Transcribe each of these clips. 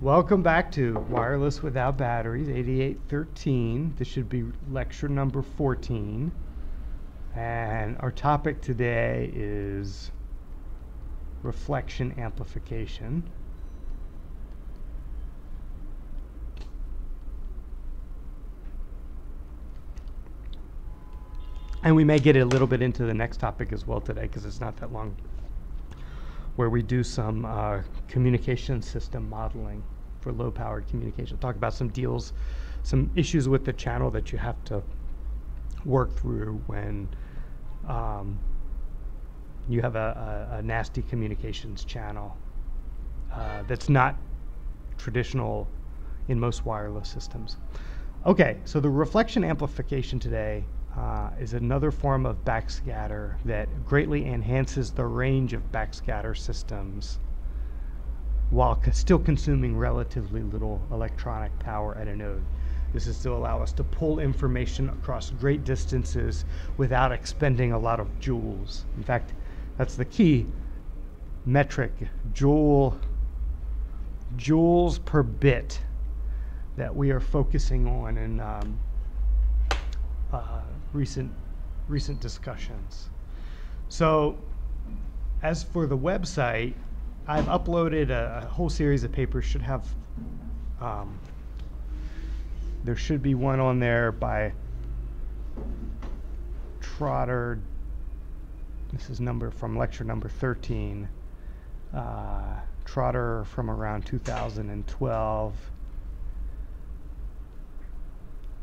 Welcome back to Wireless Without Batteries, 8813. This should be lecture number 14. And our topic today is reflection amplification. And we may get a little bit into the next topic as well today because it's not that long, where we do some uh, communication system modeling for low powered communication. Talk about some deals, some issues with the channel that you have to work through when um, you have a, a, a, nasty communications channel uh, that's not traditional in most wireless systems. Okay, so the reflection amplification today uh, is another form of backscatter that greatly enhances the range of backscatter systems while still consuming relatively little electronic power at a node. This is to allow us to pull information across great distances without expending a lot of joules. In fact, that's the key metric, joule, joules per bit that we are focusing on in um, uh, recent recent discussions. So as for the website, I've uploaded a, a whole series of papers. Should have um, there should be one on there by Trotter. This is number from lecture number 13. Uh, Trotter from around 2012.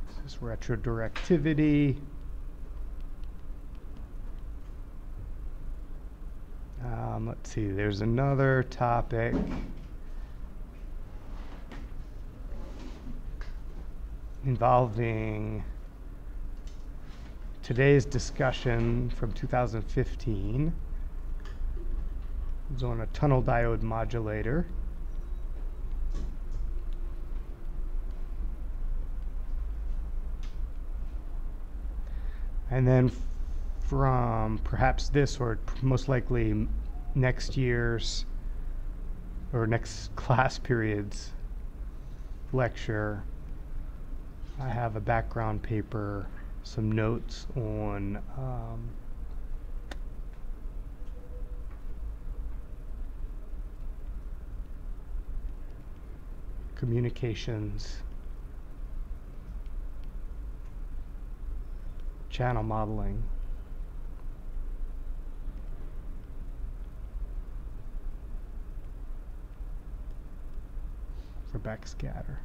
This is retro Um, let's see, there's another topic. involving today's discussion from 2015. It was on a tunnel diode modulator. And then from perhaps this or most likely next year's or next class period's lecture, I have a background paper, some notes on um, communications, channel modeling. For backscatter.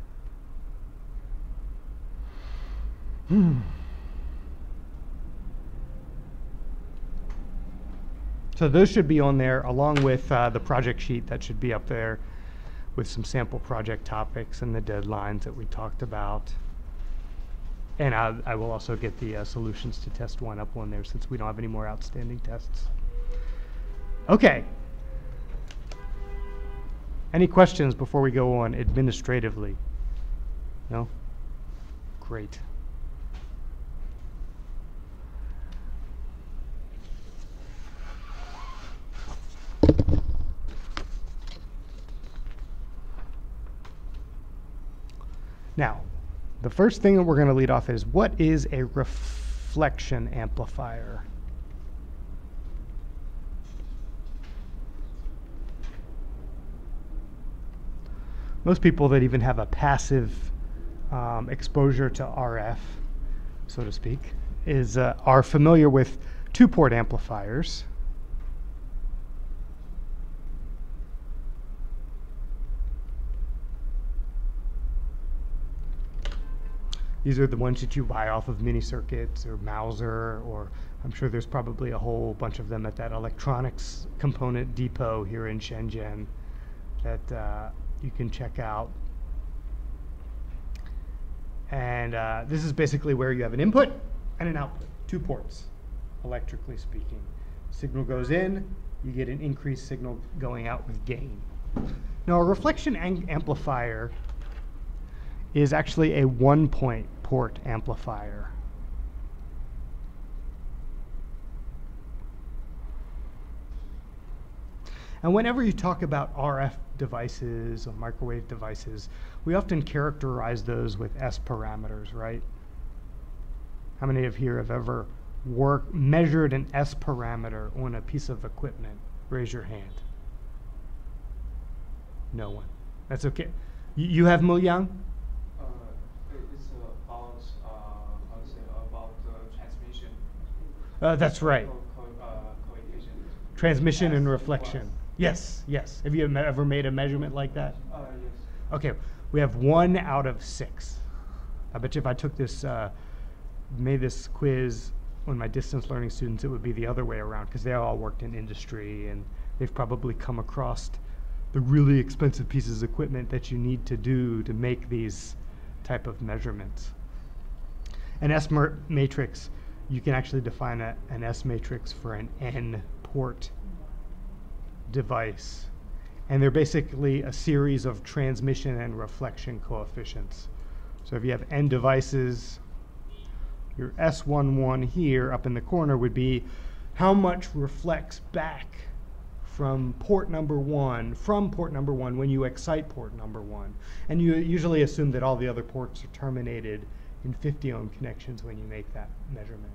Hmm. So those should be on there along with uh, the project sheet that should be up there with some sample project topics and the deadlines that we talked about. And I, I will also get the uh, solutions to test one up on there since we don't have any more outstanding tests. Okay, any questions before we go on administratively? No? Great. Now, the first thing that we're going to lead off is what is a reflection amplifier? Most people that even have a passive um, exposure to RF, so to speak, is uh, are familiar with two-port amplifiers. These are the ones that you buy off of Mini Circuits or Mouser, or I'm sure there's probably a whole bunch of them at that electronics component depot here in Shenzhen that uh, you can check out. And uh, this is basically where you have an input and an output, two ports, electrically speaking. Signal goes in, you get an increased signal going out with gain. Now a reflection amplifier is actually a one point port amplifier. And whenever you talk about RF devices or microwave devices, we often characterize those with S parameters, right? How many of here have ever work measured an S parameter on a piece of equipment? Raise your hand. No one. That's okay. You, you have Muliang? Uh, it's about, uh, how to say, about uh, transmission. Uh, that's right. Co- co- uh. Transmission and reflection. Yes, yes. Have you ever made a measurement like that? Uh, yes. Okay, we have one out of six. I bet you if I took this, uh, made this quiz on my distance learning students, it would be the other way around because they all worked in industry and they've probably come across the really expensive pieces of equipment that you need to do to make these type of measurements. An S matrix, you can actually define a, an S matrix for an N port device. And they're basically a series of transmission and reflection coefficients. So if you have N devices, your S11 here up in the corner would be how much reflects back from port number one, from port number one when you excite port number one. And you usually assume that all the other ports are terminated in 50 ohm connections when you make that measurement.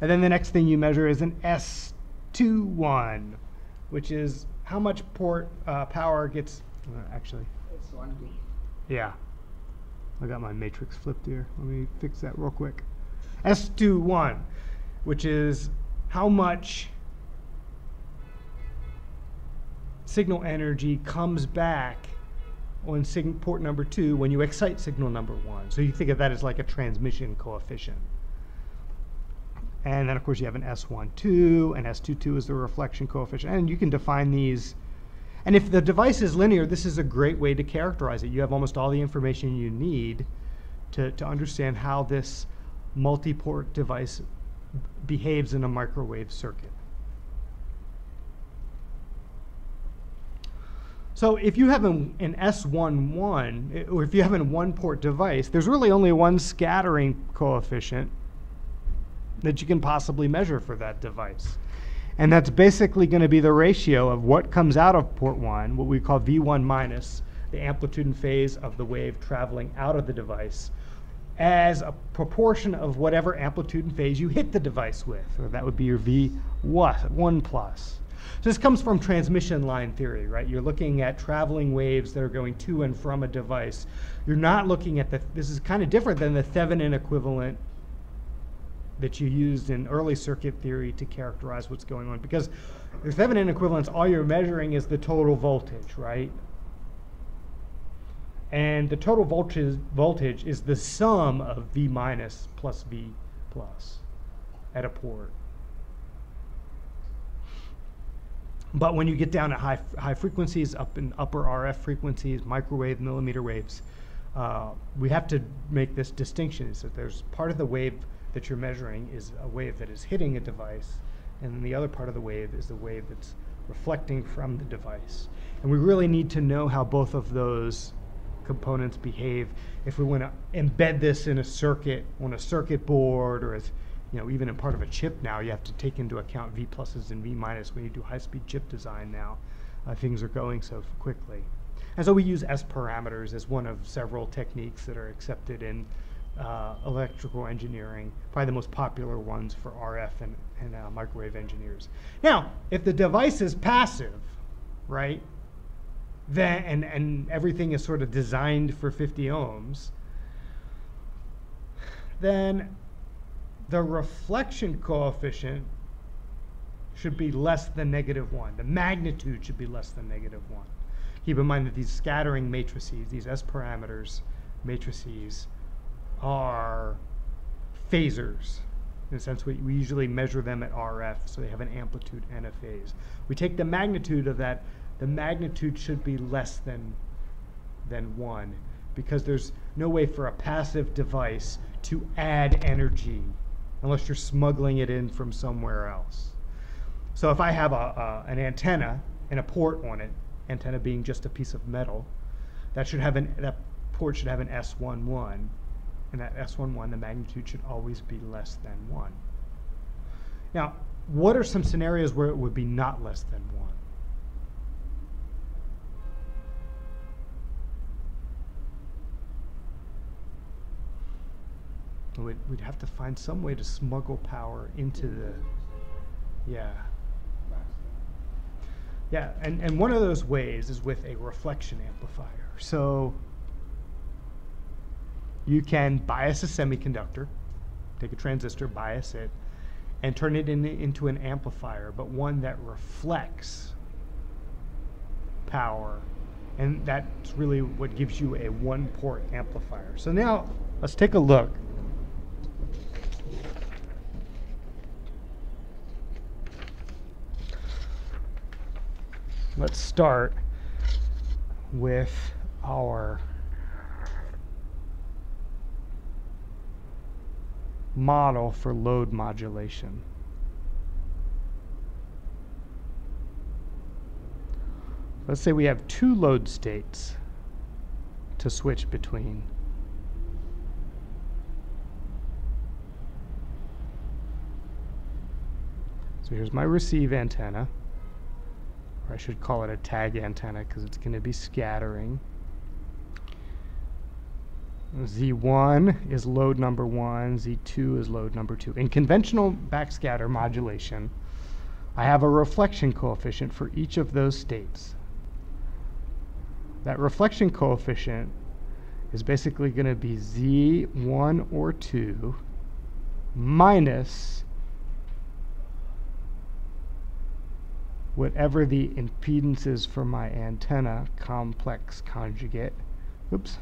And then the next thing you measure is an S21, which is how much port uh, power gets, uh, actually, It's one two. yeah. I got my matrix flipped here. Let me fix that real quick. S21, which is how much signal energy comes back on port number two when you excite signal number one. So you think of that as like a transmission coefficient. And then, of course, you have an S12, and S22 is the reflection coefficient. And you can define these. And if the device is linear, this is a great way to characterize it. You have almost all the information you need to, to understand how this multi-port device behaves in a microwave circuit. So if you have an, an S11, eh, or if you have a one-port device, there's really only one scattering coefficient that you can possibly measure for that device. And that's basically going to be the ratio of what comes out of port 1, what we call V1 minus, the amplitude and phase of the wave traveling out of the device, as a proportion of whatever amplitude and phase you hit the device with. Or that would be your V1 plus. So this comes from transmission line theory, right? You're looking at traveling waves that are going to and from a device. You're not looking at the, this is kind of different than the Thevenin equivalent that you used in early circuit theory to characterize what's going on. Because the Thevenin equivalence, all you're measuring is the total voltage, right? And the total voltage, voltage is the sum of V minus plus V plus at a port. But when you get down to high, high frequencies, up in upper RF frequencies, microwave, millimeter waves, uh, we have to make this distinction is that there's part of the wave that you're measuring is a wave that is hitting a device, and then the other part of the wave is the wave that's reflecting from the device. And we really need to know how both of those components behave. If we want to embed this in a circuit on a circuit board or as you know even in part of a chip now you have to take into account v pluses and v minus. When you do high speed chip design now. Uh, things are going so quickly. And so we use s parameters as one of several techniques that are accepted in uh, electrical engineering probably the most popular ones for rf and, and uh, microwave engineers now if the device is passive right then and, and everything is sort of designed for 50 ohms, then the reflection coefficient should be less than negative 1. The magnitude should be less than negative 1. Keep in mind that these scattering matrices, these S parameters matrices, are phasors. In a sense, we, we usually measure them at RF, so they have an amplitude and a phase. We take the magnitude of that the magnitude should be less than, than 1 because there's no way for a passive device to add energy unless you're smuggling it in from somewhere else. So if I have a, a, an antenna and a port on it, antenna being just a piece of metal, that should have an that port should have an S11, and at S11 the magnitude should always be less than 1. Now, what are some scenarios where it would be not less than 1? We'd, we'd have to find some way to smuggle power into the, yeah. Yeah, and, and one of those ways is with a reflection amplifier. So you can bias a semiconductor, take a transistor, bias it, and turn it in, into an amplifier, but one that reflects power. And that's really what gives you a one port amplifier. So now let's take a look. Let's start with our model for load modulation. Let's say we have two load states to switch between. So here's my receive antenna, or I should call it a tag antenna because it's going to be scattering. Z1 is load number one, Z2 is load number two. In conventional backscatter modulation, I have a reflection coefficient for each of those states. That reflection coefficient is basically going to be Z1 or 2 minus whatever the impedance is for my antenna complex conjugate. Oops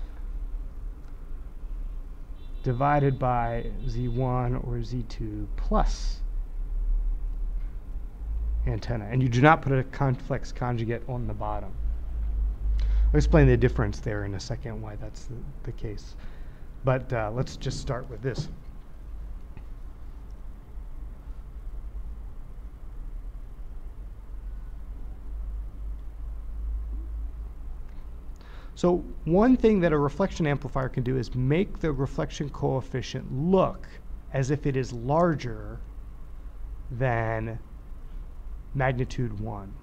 divided by z1 or z2 plus antenna. And you do not put a complex conjugate on the bottom. I'll explain the difference there in a second why that's the, the case. But uh, let's just start with this. So one thing that a reflection amplifier can do is make the reflection coefficient look as if it is larger than magnitude 1.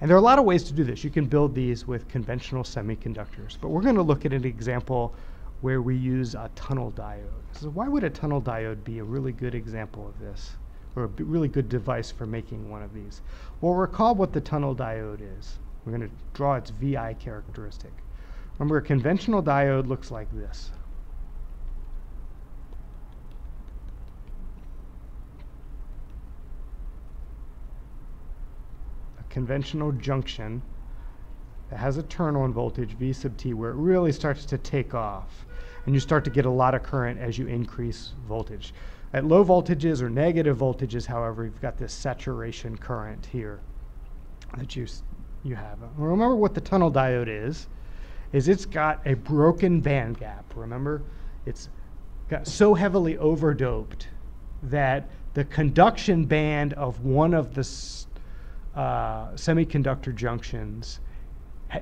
And there are a lot of ways to do this. You can build these with conventional semiconductors. But we're going to look at an example where we use a tunnel diode. So why would a tunnel diode be a really good example of this? Or a really good device for making one of these? Well, recall what the tunnel diode is. We're going to draw its VI characteristic. Remember, a conventional diode looks like this. A conventional junction that has a turn-on voltage, V sub t, where it really starts to take off. And you start to get a lot of current as you increase voltage. At low voltages or negative voltages, however, you've got this saturation current here that you you have. Remember what the tunnel diode is, is it's got a broken band gap. Remember? It's got so heavily overdoped that the conduction band of one of the uh, semiconductor junctions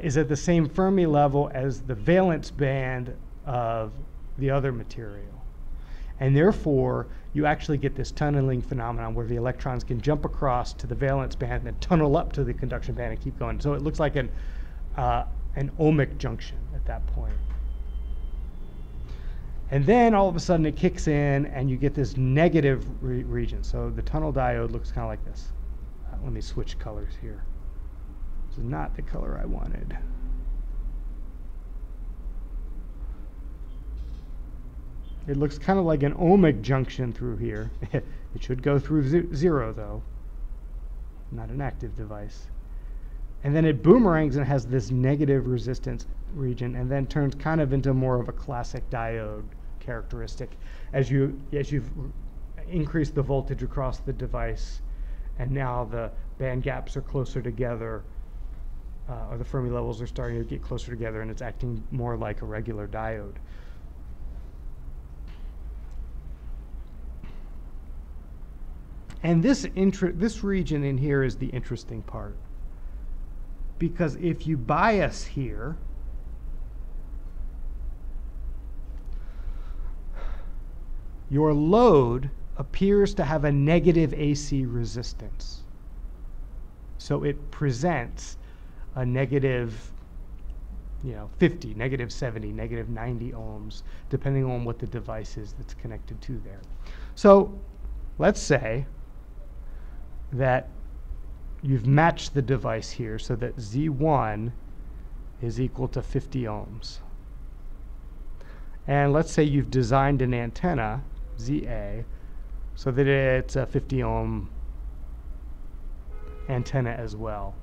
is at the same Fermi level as the valence band of the other material. And therefore, you actually get this tunneling phenomenon where the electrons can jump across to the valence band and tunnel up to the conduction band and keep going. So it looks like an, uh, an ohmic junction at that point. And then all of a sudden it kicks in and you get this negative re region. So the tunnel diode looks kind of like this. Uh, let me switch colors here. This is not the color I wanted. It looks kind of like an ohmic junction through here. it should go through zero, though. Not an active device. And then it boomerangs and has this negative resistance region and then turns kind of into more of a classic diode characteristic as you as you've increased the voltage across the device and now the band gaps are closer together uh, or the Fermi levels are starting to get closer together and it's acting more like a regular diode. And this, this region in here is the interesting part. Because if you bias here, your load appears to have a negative AC resistance. So it presents a negative you know, 50, negative 70, negative 90 ohms, depending on what the device is that's connected to there. So let's say that you've matched the device here so that Z1 is equal to 50 ohms. And let's say you've designed an antenna, ZA, so that it's a 50 ohm antenna as well.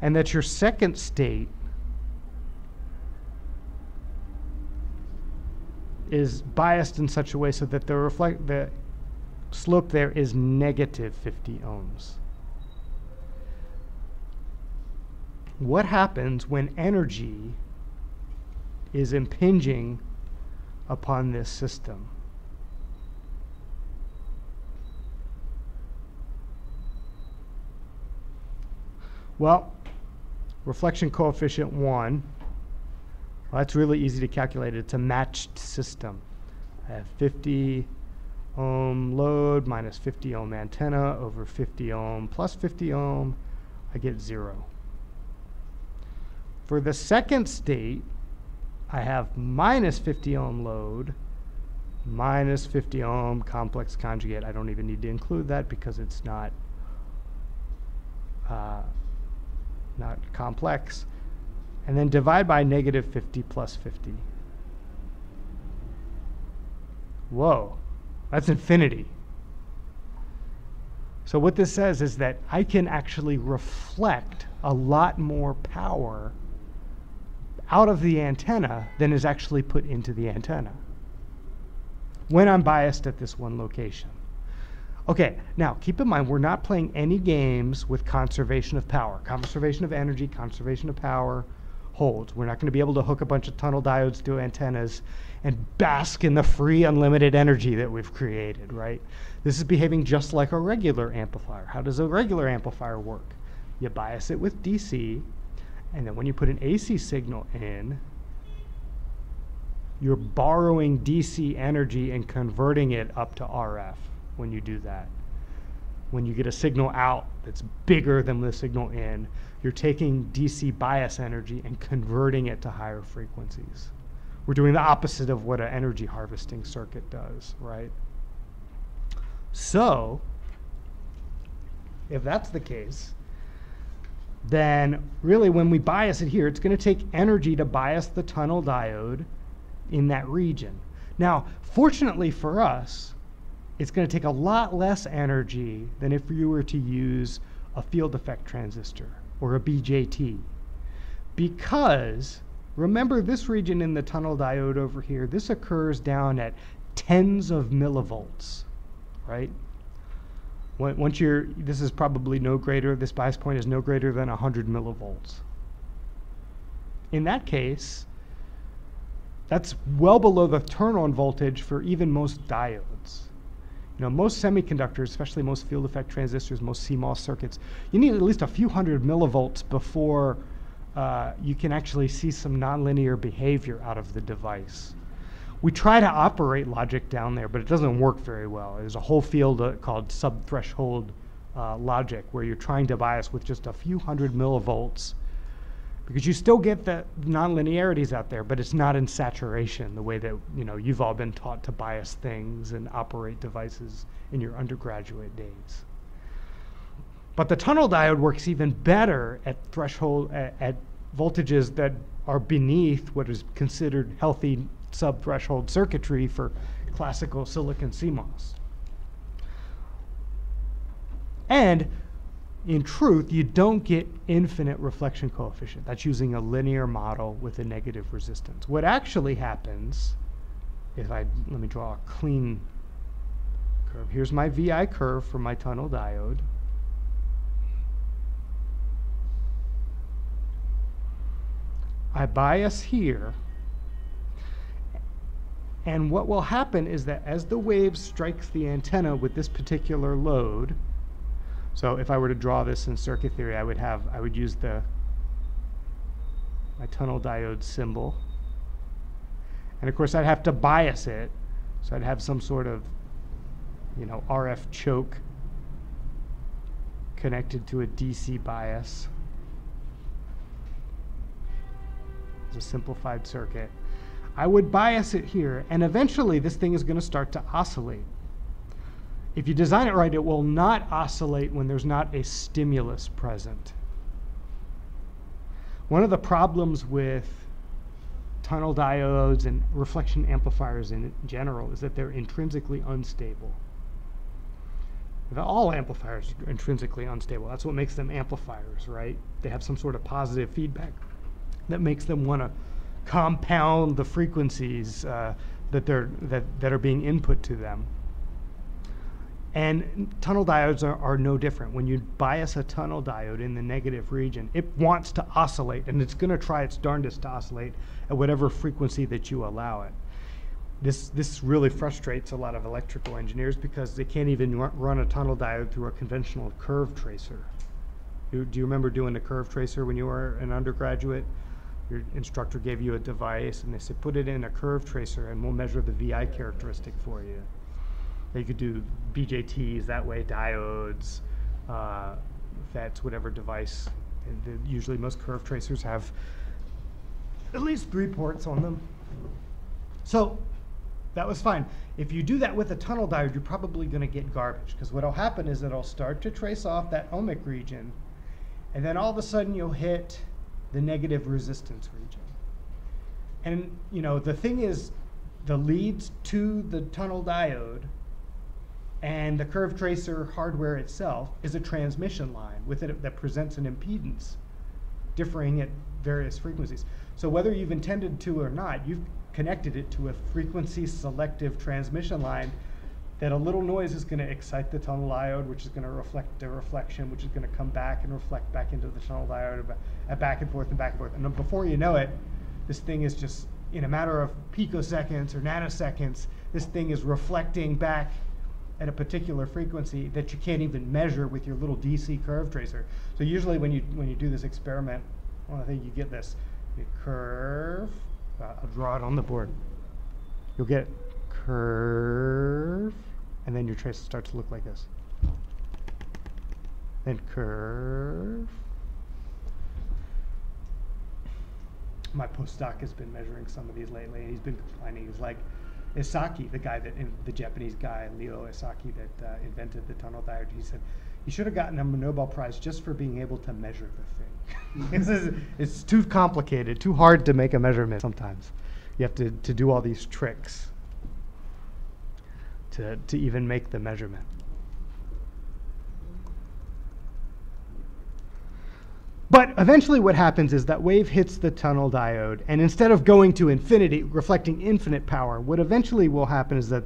And that your second state is biased in such a way so that the reflect the slope there is negative 50 ohms. What happens when energy is impinging upon this system? Well, reflection coefficient 1 well, that's really easy to calculate. It's a matched system. I have 50 ohm load minus 50 ohm antenna over 50 ohm plus 50 ohm. I get zero. For the second state, I have minus 50 ohm load minus 50 ohm complex conjugate. I don't even need to include that because it's not uh, not complex and then divide by negative 50 plus 50. Whoa, that's infinity. So what this says is that I can actually reflect a lot more power out of the antenna than is actually put into the antenna when I'm biased at this one location. Okay, now keep in mind we're not playing any games with conservation of power, conservation of energy, conservation of power, holds. We're not going to be able to hook a bunch of tunnel diodes to antennas and bask in the free unlimited energy that we've created, right? This is behaving just like a regular amplifier. How does a regular amplifier work? You bias it with DC, and then when you put an AC signal in, you're borrowing DC energy and converting it up to RF when you do that. When you get a signal out that's bigger than the signal in, you're taking DC bias energy and converting it to higher frequencies. We're doing the opposite of what an energy harvesting circuit does, right? So, if that's the case, then really when we bias it here, it's going to take energy to bias the tunnel diode in that region. Now, fortunately for us, it's going to take a lot less energy than if you were to use a field effect transistor or a BJT. Because remember this region in the tunnel diode over here, this occurs down at tens of millivolts, right? Once you're, this is probably no greater, this bias point is no greater than 100 millivolts. In that case, that's well below the turn-on voltage for even most diodes. You know, most semiconductors, especially most field effect transistors, most CMOS circuits, you need at least a few hundred millivolts before uh, you can actually see some nonlinear behavior out of the device. We try to operate logic down there, but it doesn't work very well. There's a whole field uh, called sub-threshold uh, logic where you're trying to bias with just a few hundred millivolts because you still get the nonlinearities out there, but it's not in saturation the way that you know you've all been taught to bias things and operate devices in your undergraduate days. But the tunnel diode works even better at threshold at, at voltages that are beneath what is considered healthy sub-threshold circuitry for classical silicon CMOS. And in truth, you don't get infinite reflection coefficient. That's using a linear model with a negative resistance. What actually happens, if I, let me draw a clean curve. Here's my VI curve for my tunnel diode. I bias here. And what will happen is that as the wave strikes the antenna with this particular load, so if I were to draw this in circuit theory, I would have, I would use the, my tunnel diode symbol. And of course I'd have to bias it. So I'd have some sort of, you know, RF choke connected to a DC bias. A simplified circuit. I would bias it here, and eventually this thing is going to start to oscillate. If you design it right, it will not oscillate when there's not a stimulus present. One of the problems with tunnel diodes and reflection amplifiers in general is that they're intrinsically unstable. All amplifiers are intrinsically unstable. That's what makes them amplifiers, right? They have some sort of positive feedback that makes them want to compound the frequencies uh, that, they're, that, that are being input to them. And tunnel diodes are, are, no different. When you bias a tunnel diode in the negative region, it wants to oscillate, and it's going to try its darndest to oscillate at whatever frequency that you allow it. This, this really frustrates a lot of electrical engineers because they can't even run a tunnel diode through a conventional curve tracer. Do, do you remember doing a curve tracer when you were an undergraduate? Your instructor gave you a device and they said, put it in a curve tracer and we'll measure the VI characteristic for you. They could do BJTs that way, diodes, uh, FETs, whatever device. And usually most curve tracers have at least three ports on them. So that was fine. If you do that with a tunnel diode, you're probably going to get garbage because what will happen is it'll start to trace off that ohmic region, and then all of a sudden you'll hit the negative resistance region. And you know the thing is, the leads to the tunnel diode and the curve tracer hardware itself is a transmission line with it that presents an impedance differing at various frequencies. So whether you've intended to or not, you've connected it to a frequency selective transmission line that a little noise is going to excite the tunnel diode, which is going to reflect a reflection, which is going to come back and reflect back into the tunnel diode, and back and forth and back and forth. And before you know it, this thing is just, in a matter of picoseconds or nanoseconds, this thing is reflecting back at a particular frequency that you can't even measure with your little DC curve tracer. So usually when you when you do this experiment, well, I think you get this you curve uh, I'll draw it on the board. You'll get curve, and then your trace starts to look like this. Then curve. My postdoc has been measuring some of these lately, and he's been complaining. He's like, Esaki, the guy that, the Japanese guy, Leo Esaki that uh, invented the tunnel diode, he said, he should have gotten a Nobel Prize just for being able to measure the thing it's, it's too complicated, too hard to make a measurement sometimes. You have to, to do all these tricks to, to even make the measurement. But eventually what happens is that wave hits the tunnel diode, and instead of going to infinity, reflecting infinite power, what eventually will happen is that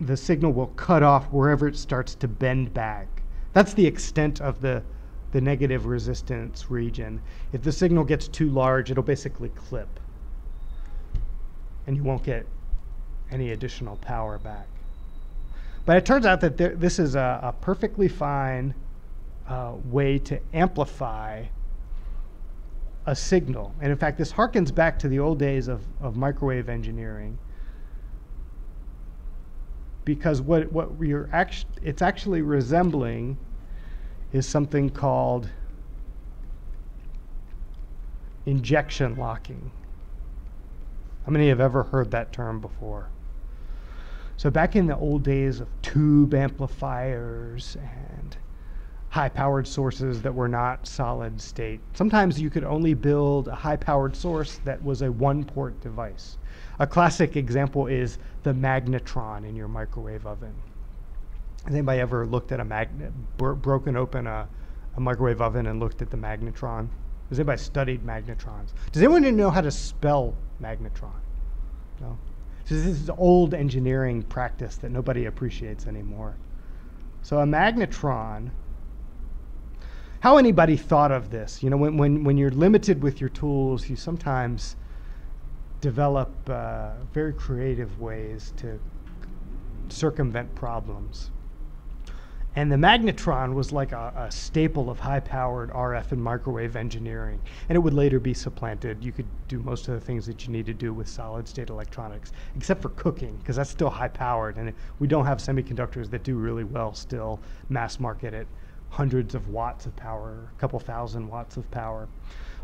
the signal will cut off wherever it starts to bend back. That's the extent of the the negative resistance region. If the signal gets too large, it'll basically clip. And you won't get any additional power back. But it turns out that there, this is a, a perfectly fine uh, way to amplify a signal. And in fact, this harkens back to the old days of, of microwave engineering because what, what we're act- it's actually resembling is something called injection locking. How many have ever heard that term before? So, back in the old days of tube amplifiers and high powered sources that were not solid state, sometimes you could only build a high powered source that was a one port device. A classic example is the magnetron in your microwave oven. Has anybody ever looked at a magnet, bro broken open a, a microwave oven and looked at the magnetron? Has anybody studied magnetrons? Does anyone even know how to spell magnetron? No. So this is old engineering practice that nobody appreciates anymore. So a magnetron. How anybody thought of this? You know, when when when you're limited with your tools, you sometimes develop uh, very creative ways to circumvent problems. And the magnetron was like a, a staple of high powered RF and microwave engineering. And it would later be supplanted. You could do most of the things that you need to do with solid state electronics, except for cooking, because that's still high powered. And we don't have semiconductors that do really well still mass market at hundreds of watts of power, a couple thousand watts of power.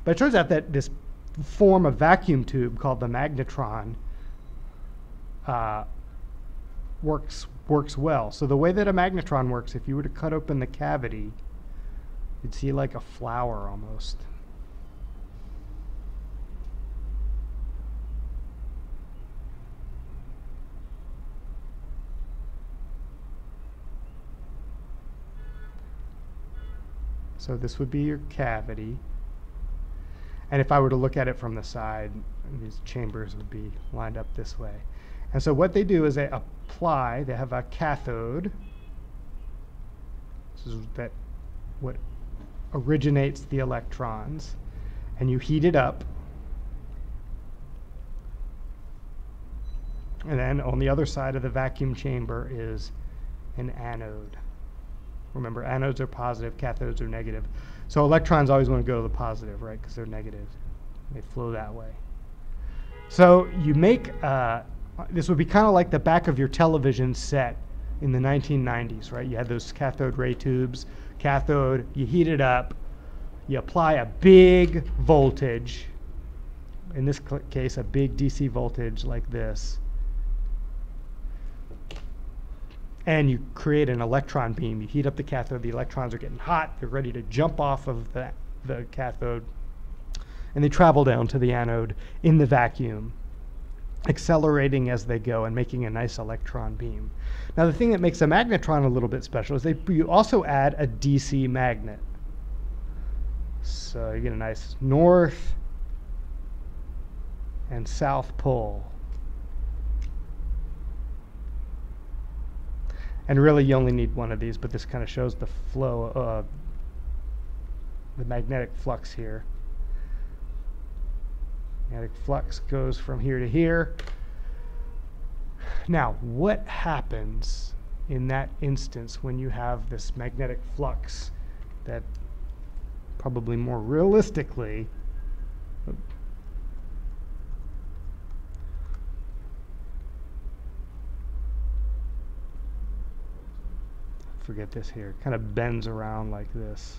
But it turns out that this form of vacuum tube called the magnetron uh, works works well. So the way that a magnetron works, if you were to cut open the cavity, you'd see like a flower almost. So this would be your cavity. And if I were to look at it from the side, these chambers would be lined up this way. And so what they do is they apply, they have a cathode. This is that what originates the electrons. And you heat it up. And then on the other side of the vacuum chamber is an anode. Remember, anodes are positive, cathodes are negative. So electrons always want to go to the positive, right? Because they're negative. They flow that way. So you make, uh, this would be kind of like the back of your television set in the 1990s, right? You had those cathode ray tubes, cathode, you heat it up, you apply a big voltage, in this case, a big DC voltage like this, and you create an electron beam. You heat up the cathode, the electrons are getting hot, they're ready to jump off of the, the cathode, and they travel down to the anode in the vacuum, accelerating as they go and making a nice electron beam. Now, the thing that makes a magnetron a little bit special is they you also add a DC magnet. So you get a nice north and south pole. And really, you only need one of these, but this kind of shows the flow, of the magnetic flux here. Magnetic flux goes from here to here. Now, what happens in that instance when you have this magnetic flux that probably more realistically forget this here, kind of bends around like this.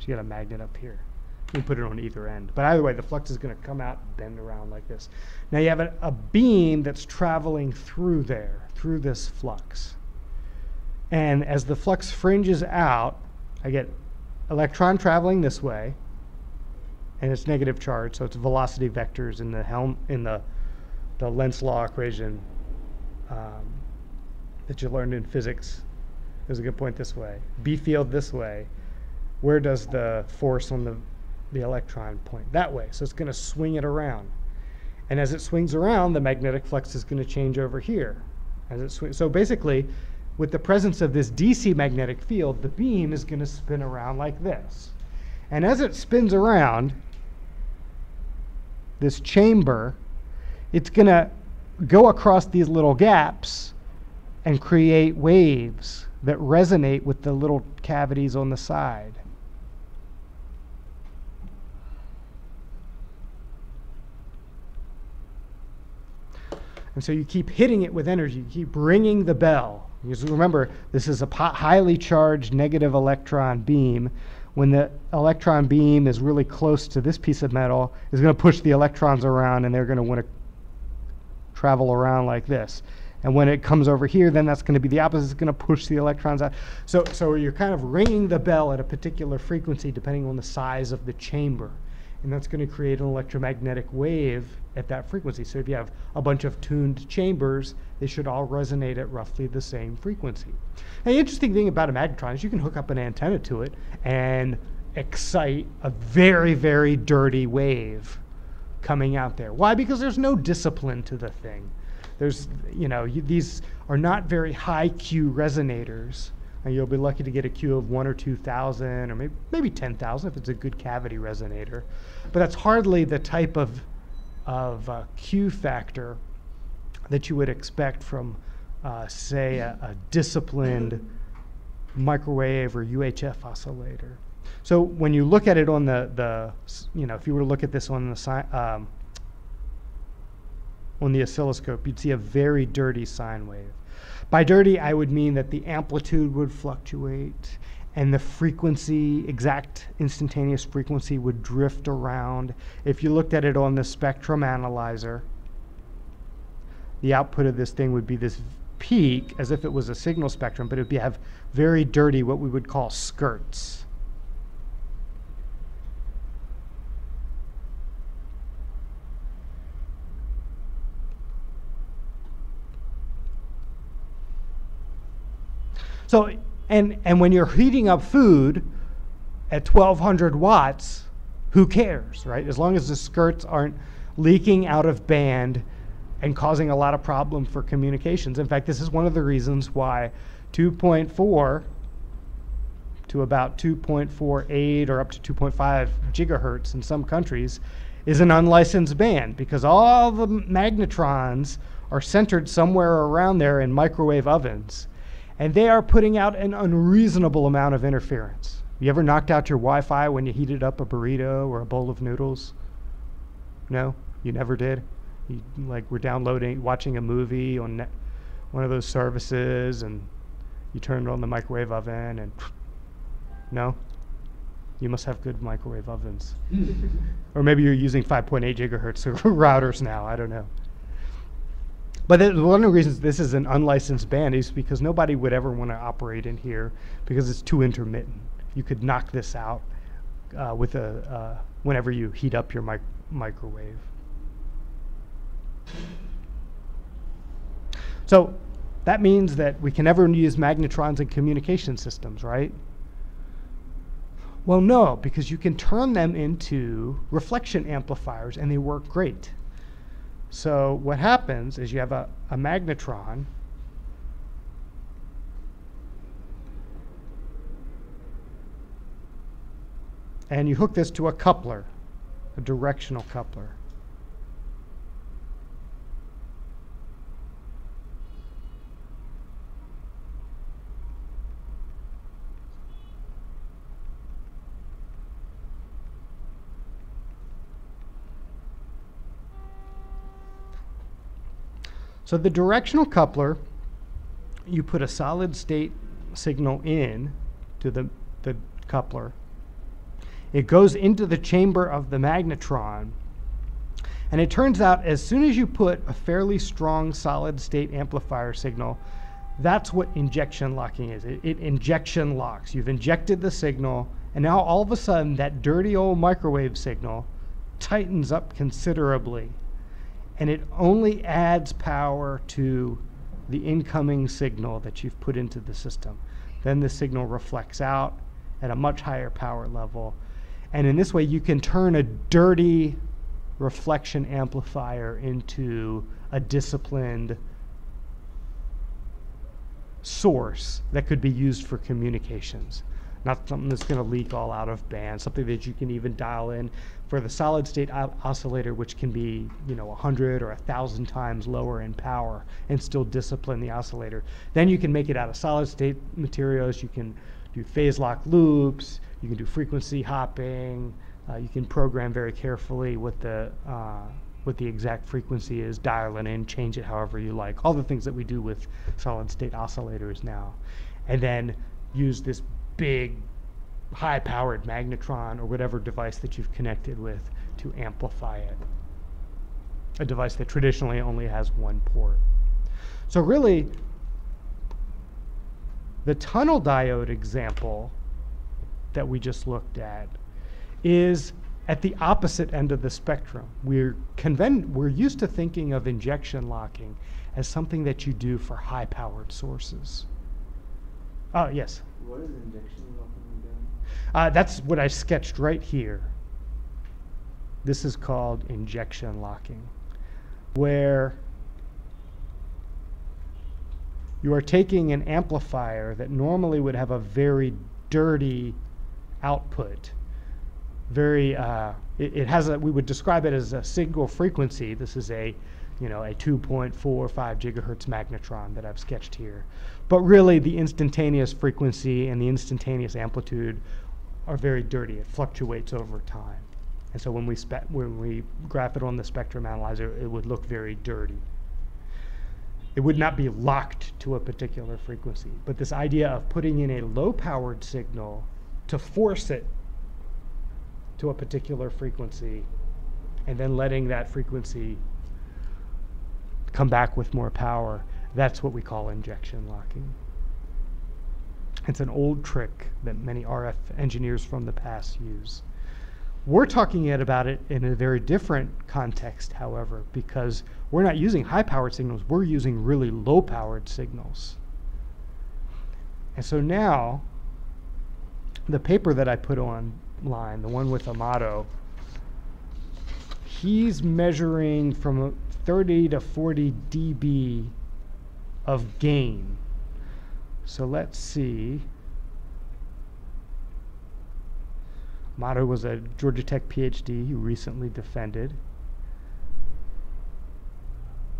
You got a magnet up here. You can put it on either end. But either way, the flux is going to come out bend around like this. Now you have a, a beam that's traveling through there, through this flux. And as the flux fringes out, I get electron traveling this way, and it's negative charge, so it's velocity vectors in the helm in the the Lenz's law equation um, that you learned in physics there's a good point this way. B field this way. Where does the force on the, the electron point? That way. So it's going to swing it around. And as it swings around, the magnetic flux is going to change over here. As it swings. So basically, with the presence of this DC magnetic field, the beam is going to spin around like this. And as it spins around this chamber, it's going to go across these little gaps and create waves that resonate with the little cavities on the side. And so you keep hitting it with energy, you keep ringing the bell. Because remember, this is a highly charged negative electron beam. When the electron beam is really close to this piece of metal, is going to push the electrons around and they're going to want to travel around like this. And when it comes over here, then that's going to be the opposite. It's going to push the electrons out. So, so you're kind of ringing the bell at a particular frequency depending on the size of the chamber. And that's going to create an electromagnetic wave at that frequency. So if you have a bunch of tuned chambers, they should all resonate at roughly the same frequency. Now, the interesting thing about a magnetron is you can hook up an antenna to it and excite a very, very dirty wave coming out there. Why? Because there's no discipline to the thing. There's, you know, you, these are not very high Q resonators. And you'll be lucky to get a Q of one or 2,000 or maybe, maybe 10,000 if it's a good cavity resonator. But that's hardly the type of, of uh, Q factor that you would expect from, uh, say, a, a disciplined microwave or UHF oscillator. So when you look at it on the, the you know, if you were to look at this on the um, on the oscilloscope, you'd see a very dirty sine wave. By dirty, I would mean that the amplitude would fluctuate and the frequency, exact instantaneous frequency, would drift around. If you looked at it on the spectrum analyzer, the output of this thing would be this peak as if it was a signal spectrum, but it would be, have very dirty, what we would call skirts. So, and, and when you're heating up food at 1200 watts, who cares, right? As long as the skirts aren't leaking out of band and causing a lot of problem for communications. In fact, this is one of the reasons why 2.4 to about 2.48 or up to 2.5 gigahertz in some countries is an unlicensed band because all the magnetrons are centered somewhere around there in microwave ovens and they are putting out an unreasonable amount of interference. You ever knocked out your Wi Fi when you heated up a burrito or a bowl of noodles? No? You never did? You like were downloading, watching a movie on net, one of those services and you turned on the microwave oven and no? You must have good microwave ovens. or maybe you're using 5.8 gigahertz routers now. I don't know. But one of the reasons this is an unlicensed band is because nobody would ever want to operate in here because it's too intermittent. You could knock this out uh, with a uh, whenever you heat up your mic microwave. So that means that we can never use magnetrons in communication systems, right? Well, no, because you can turn them into reflection amplifiers and they work great. So what happens is you have a, a magnetron and you hook this to a coupler, a directional coupler. So the directional coupler, you put a solid state signal in to the, the coupler. It goes into the chamber of the magnetron. And it turns out as soon as you put a fairly strong solid state amplifier signal, that's what injection locking is. It, it, injection locks. You've injected the signal, and now all of a sudden that dirty old microwave signal tightens up considerably and it only adds power to the incoming signal that you've put into the system. Then the signal reflects out at a much higher power level. And in this way, you can turn a dirty reflection amplifier into a disciplined source that could be used for communications not something that's going to leak all out of band, something that you can even dial in for the solid state oscillator, which can be, you know, 100 or 1,000 times lower in power and still discipline the oscillator. Then you can make it out of solid state materials. You can do phase lock loops. You can do frequency hopping. Uh, you can program very carefully what the uh, what the exact frequency is, dial it in, change it however you like. All the things that we do with solid state oscillators now, and then use this big high powered magnetron or whatever device that you've connected with to amplify it. A device that traditionally only has one port. So really, the tunnel diode example that we just looked at is at the opposite end of the spectrum. We're, conven- we're used to thinking of injection locking as something that you do for high powered sources. Oh, yes. What is injection? Uh, that's what I sketched right here. This is called injection locking, where you are taking an amplifier that normally would have a very dirty output. Very, uh, it, it, has a, we would describe it as a single frequency. This is a you know, a 2.45 gigahertz magnetron that I've sketched here. But really, the instantaneous frequency and the instantaneous amplitude are very dirty. It fluctuates over time. And so when we, when we graph it on the spectrum analyzer, it would look very dirty. it would not be locked to a particular frequency. But this idea of putting in a low powered signal to force it to a particular frequency and then letting that frequency come back with more power, that's what we call injection locking. It's an old trick that many RF engineers from the past use. We're talking it about it in a very different context, however, because we're not using high powered signals, we're using really low powered signals. And so now, the paper that I put online, the one with Amato, he's measuring from 30 to 40 dB of gain. So let's see. Amato was a Georgia Tech PhD who recently defended.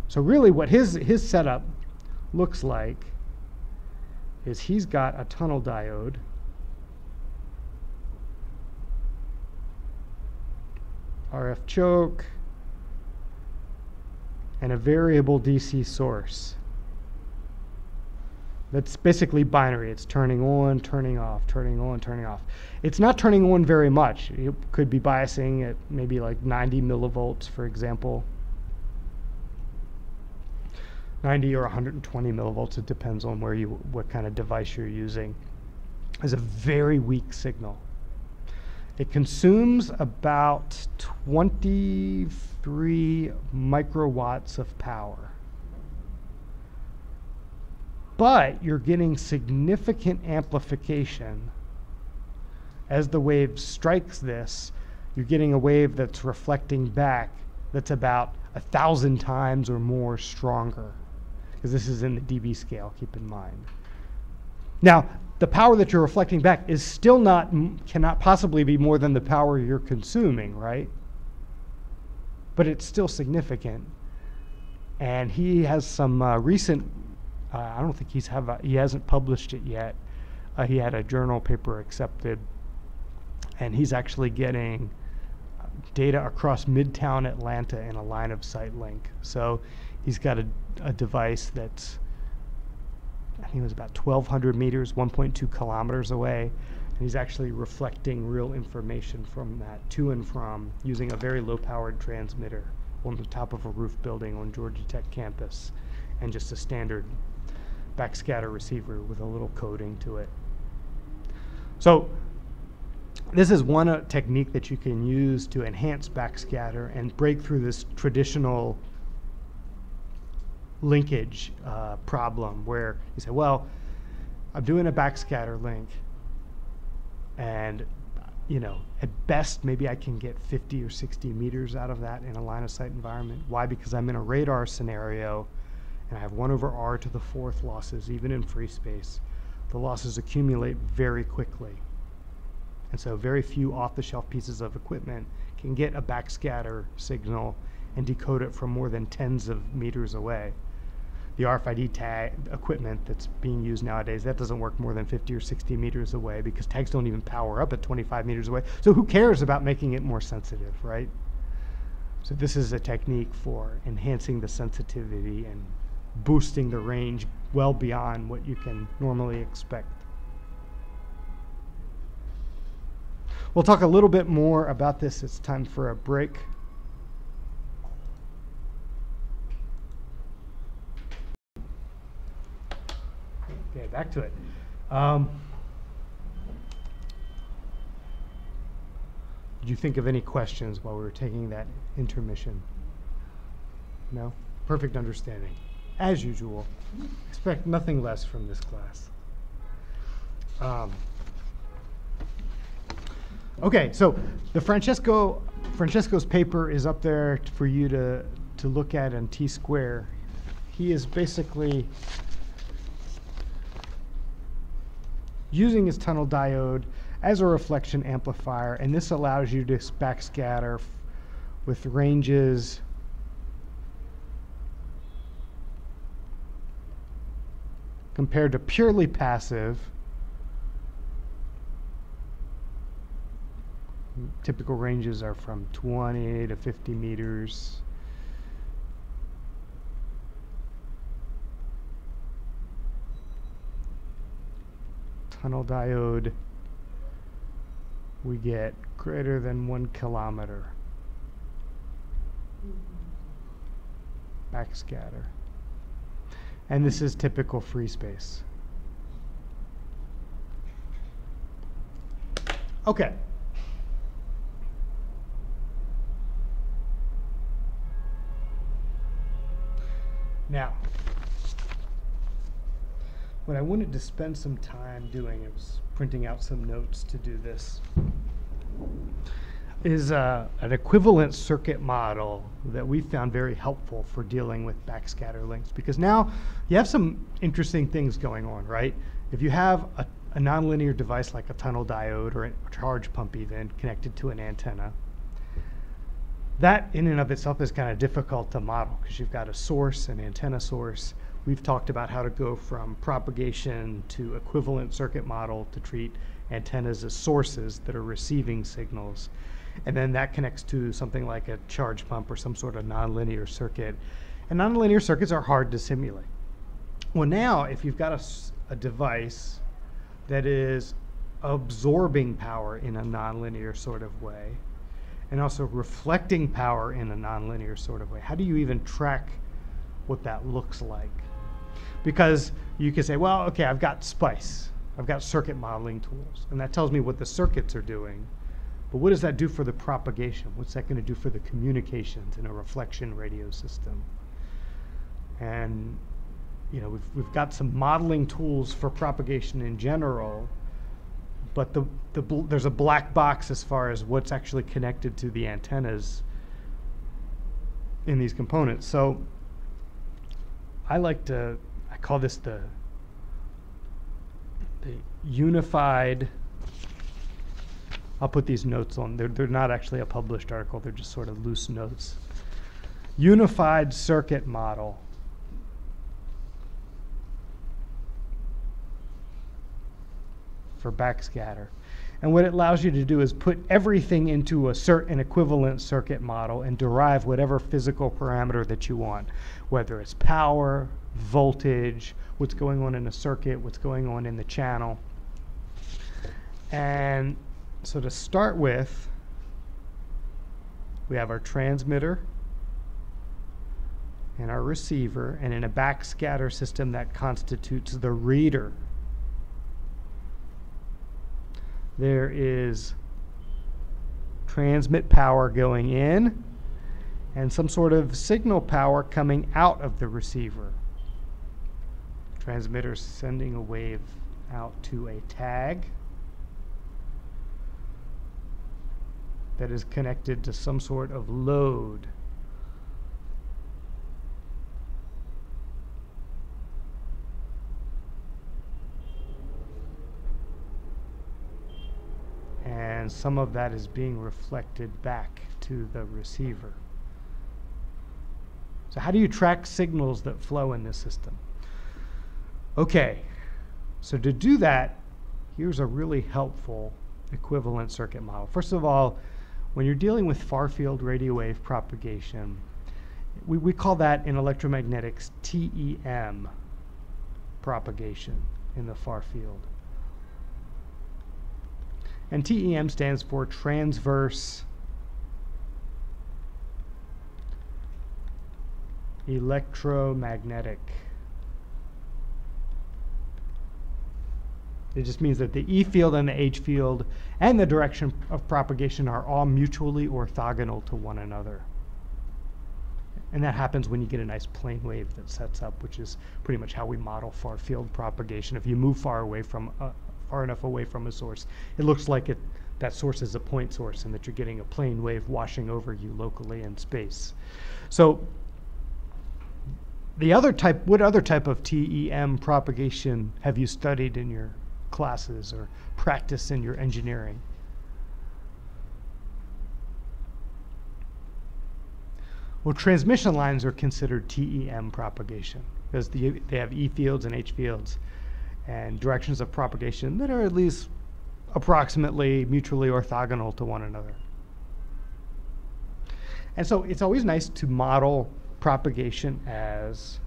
So really what his, his setup looks like is he's got a tunnel diode RF choke and a variable DC source that's basically binary. It's turning on, turning off, turning on, turning off. It's not turning on very much. It could be biasing at maybe like 90 millivolts, for example. 90 or 120 millivolts, it depends on where you, what kind of device you're using. Is a very weak signal. It consumes about 23 microwatts of power but you're getting significant amplification as the wave strikes this. You're getting a wave that's reflecting back that's about a thousand times or more stronger, because this is in the dB scale, keep in mind. Now, the power that you're reflecting back is still not, cannot possibly be more than the power you're consuming, right? But it's still significant. And he has some uh, recent uh, I don't think he's have a, he hasn't published it yet. Uh, he had a journal paper accepted, and he's actually getting data across Midtown Atlanta in a line of sight link. So he's got a, a device that's I think it was about 1,200 meters, 1.2 kilometers away, and he's actually reflecting real information from that to and from using a very low-powered transmitter on the top of a roof building on Georgia Tech campus, and just a standard backscatter receiver with a little coding to it. So this is one uh, technique that you can use to enhance backscatter and break through this traditional linkage uh, problem where you say, well, I'm doing a backscatter link and you know, at best, maybe I can get 50 or 60 meters out of that in a line of sight environment. Why? Because I'm in a radar scenario and I have 1 over r to the fourth losses, even in free space, the losses accumulate very quickly. And so very few off-the-shelf pieces of equipment can get a backscatter signal and decode it from more than tens of meters away. The RFID tag equipment that's being used nowadays, that doesn't work more than 50 or 60 meters away because tags don't even power up at 25 meters away. So who cares about making it more sensitive, right? So this is a technique for enhancing the sensitivity and boosting the range well beyond what you can normally expect. We'll talk a little bit more about this. It's time for a break. Okay, back to it. Um, did you think of any questions while we were taking that intermission? No? Perfect understanding as usual. Expect nothing less from this class. Um, okay, so the Francesco Francesco's paper is up there for you to to look at in T square. He is basically using his tunnel diode as a reflection amplifier, and this allows you to backscatter with ranges compared to purely passive. Typical ranges are from 20 to 50 meters. Tunnel diode, we get greater than one kilometer. Mm-hmm. Backscatter. And this is typical free space. Okay. Now, what I wanted to spend some time doing is printing out some notes to do this. Is uh, an equivalent circuit model that we found very helpful for dealing with backscatter links because now you have some interesting things going on, right? If you have a, a nonlinear device like a tunnel diode or a charge pump even connected to an antenna, that in and of itself is kind of difficult to model because you've got a source, an antenna source. We've talked about how to go from propagation to equivalent circuit model to treat antennas as sources that are receiving signals. And then that connects to something like a charge pump or some sort of nonlinear circuit. And nonlinear circuits are hard to simulate. Well, now, if you've got a device that is absorbing power in a nonlinear sort of way, and also reflecting power in a nonlinear sort of way. How do you even track what that looks like? Because you can say, well, okay, I've got SPICE, I've got circuit modeling tools, and that tells me what the circuits are doing. But what does that do for the propagation? What's that going to do for the communications in a reflection radio system? And you know, we've, we've got some modeling tools for propagation in general, but the, the there's a black box as far as what's actually connected to the antennas in these components. So I like to I call this the the unified I'll put these notes on. They're, they're not actually a published article, they're just sort of loose notes. Unified circuit model. for backscatter. And what it allows you to do is put everything into a cert an equivalent circuit model and derive whatever physical parameter that you want, whether it's power, voltage, what's going on in the circuit, what's going on in the channel. And so to start with, we have our transmitter and our receiver, and in a backscatter system that constitutes the reader. There is transmit power going in and some sort of signal power coming out of the receiver. Transmitter sending a wave out to a tag that is connected to some sort of load. and some of that is being reflected back to the receiver. So how do you track signals that flow in this system? Okay, so to do that, here's a really helpful equivalent circuit model. First of all, when you're dealing with far field radio wave propagation, we, we call that in electromagnetics TEM propagation in the far field. And TEM stands for transverse electromagnetic. It just means that the E field and the H field and the direction of propagation are all mutually orthogonal to one another. And that happens when you get a nice plane wave that sets up, which is pretty much how we model far field propagation. If you move far away from a, far enough away from a source, it looks like it that source is a point source and that you're getting a plane wave washing over you locally in space. So the other type, what other type of TEM propagation have you studied in your classes or practice in your engineering? Well, transmission lines are considered TEM propagation because the, they have E fields and H fields and directions of propagation that are at least approximately mutually orthogonal to one another. And so it's always nice to model propagation as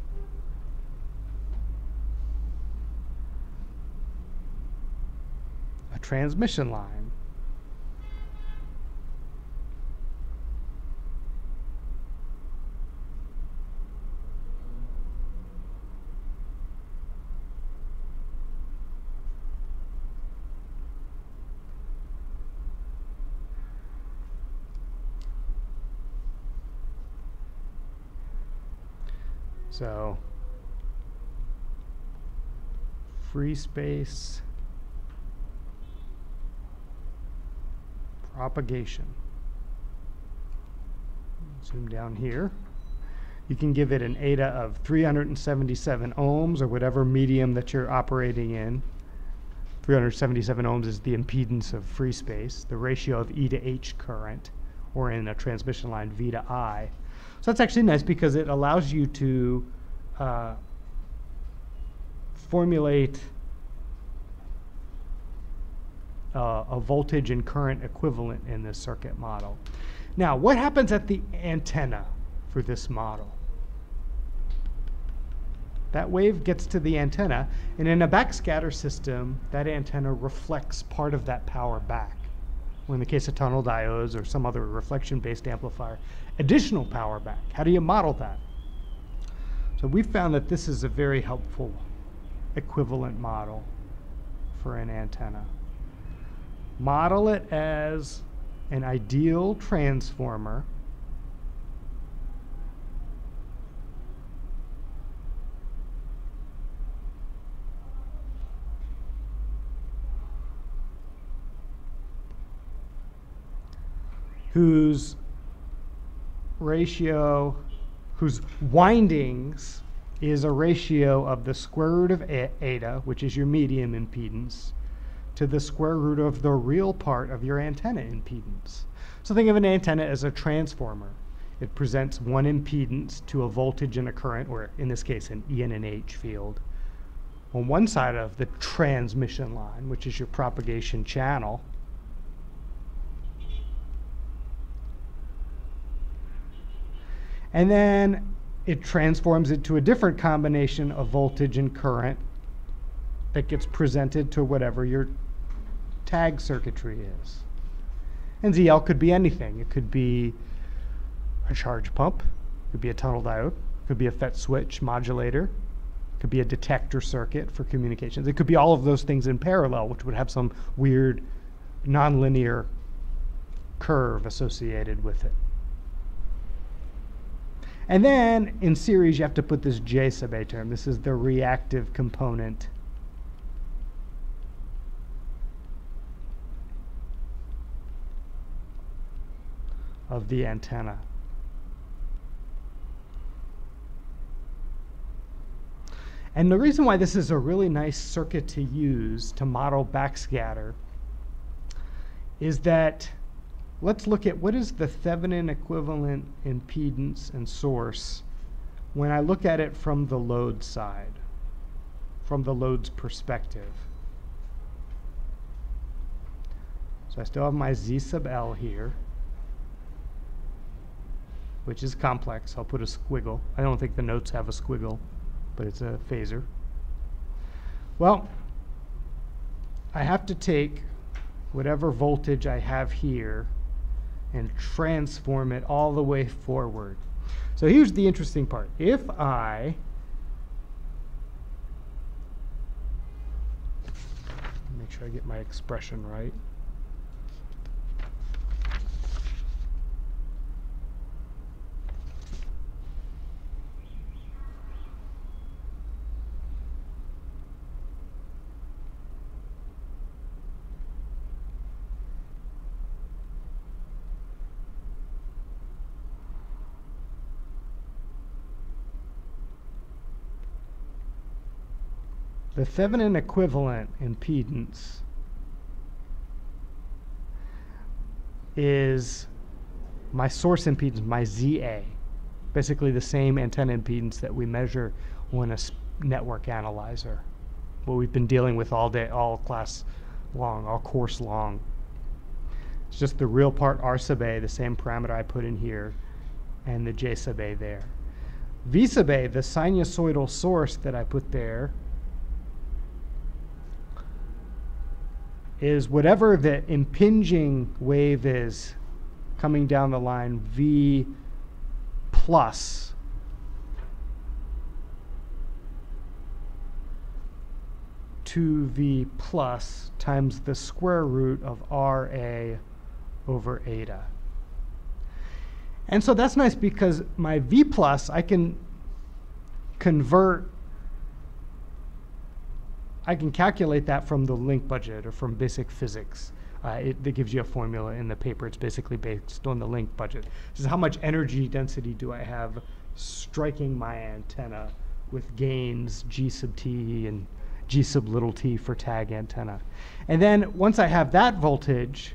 transmission line. So free space propagation. Zoom down here. You can give it an eta of 377 ohms or whatever medium that you're operating in. 377 ohms is the impedance of free space, the ratio of E to H current, or in a transmission line, V to I. So that's actually nice because it allows you to uh, formulate uh, a voltage and current equivalent in this circuit model. Now, what happens at the antenna for this model? That wave gets to the antenna, and in a backscatter system, that antenna reflects part of that power back. In the case of tunnel diodes or some other reflection-based amplifier, additional power back. How do you model that? So we found that this is a very helpful equivalent model for an antenna. Model it as an ideal transformer. Whose ratio, whose windings is a ratio of the square root of eta, which is your medium impedance, to the square root of the real part of your antenna impedance. So think of an antenna as a transformer. It presents one impedance to a voltage and a current, or in this case, an E and an H field, on one side of the transmission line, which is your propagation channel. And then it transforms it to a different combination of voltage and current that gets presented to whatever your tag circuitry is. And ZL could be anything. It could be a charge pump, it could be a tunnel diode, it could be a FET switch modulator, it could be a detector circuit for communications. It could be all of those things in parallel, which would have some weird nonlinear curve associated with it. And then in series, you have to put this J sub A term. This is the reactive component. Of the antenna. And the reason why this is a really nice circuit to use to model backscatter is that let's look at what is the Thevenin equivalent impedance and source when I look at it from the load side, from the load's perspective. So I still have my Z sub L here, which is complex. I'll put a squiggle. I don't think the notes have a squiggle, but it's a phasor. Well, I have to take whatever voltage I have here and transform it all the way forward. So here's the interesting part. If I make sure I get my expression right. The Thevenin equivalent impedance is my source impedance, my ZA. Basically the same antenna impedance that we measure on a network analyzer. What we've been dealing with all day, all class long, all course long. It's just the real part R sub A, the same parameter I put in here, and the J sub A there. V sub A, the sinusoidal source that I put there, is whatever the impinging wave is coming down the line, V plus two V plus times the square root of RA over eta. And so that's nice because my V plus, I can convert, I can calculate that from the link budget or from basic physics. Uh, it, that gives you a formula in the paper. It's basically based on the link budget. This is how much energy density do I have striking my antenna with gains G sub t and G sub little t for tag antenna. And then once I have that voltage,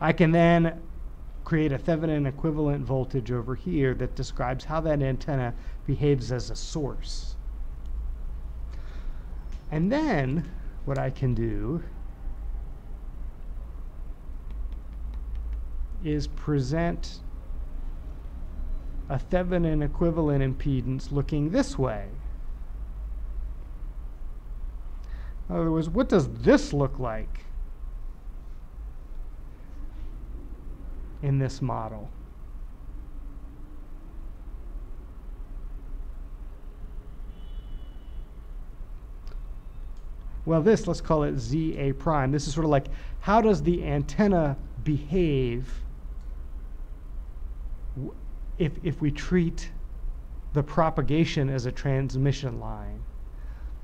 I can then create a Thevenin equivalent voltage over here that describes how that antenna behaves as a source. And then what I can do is present a Thevenin equivalent impedance looking this way. In other words, what does this look like in this model? Well, this, let's call it ZA prime. This is sort of like, how does the antenna behave if, if we treat the propagation as a transmission line?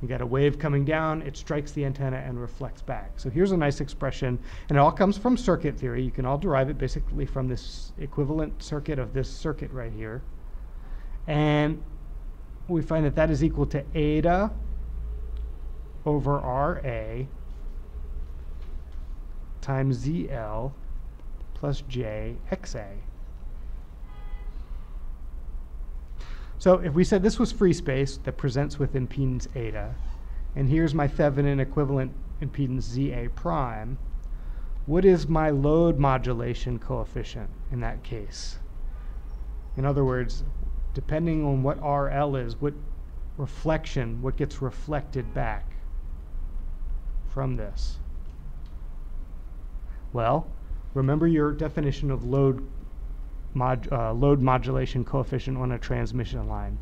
You got a wave coming down, it strikes the antenna and reflects back. So here's a nice expression, and it all comes from circuit theory. You can all derive it basically from this equivalent circuit of this circuit right here. And we find that that is equal to eta over RA times ZL plus JXA. So if we said this was free space that presents with impedance eta, and here's my Thevenin equivalent impedance ZA prime, what is my load modulation coefficient in that case? In other words, depending on what RL is, what reflection, what gets reflected back from this? Well, remember your definition of load mod, uh, load modulation coefficient on a transmission line.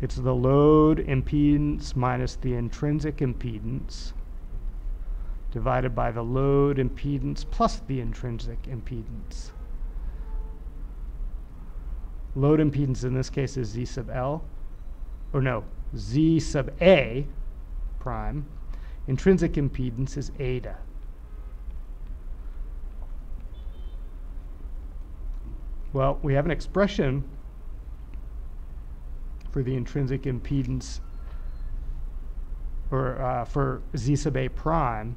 It's the load impedance minus the intrinsic impedance divided by the load impedance plus the intrinsic impedance. Load impedance in this case is Z sub L, or no, Z sub A prime. Intrinsic impedance is eta. Well, we have an expression for the intrinsic impedance or uh, for z sub a prime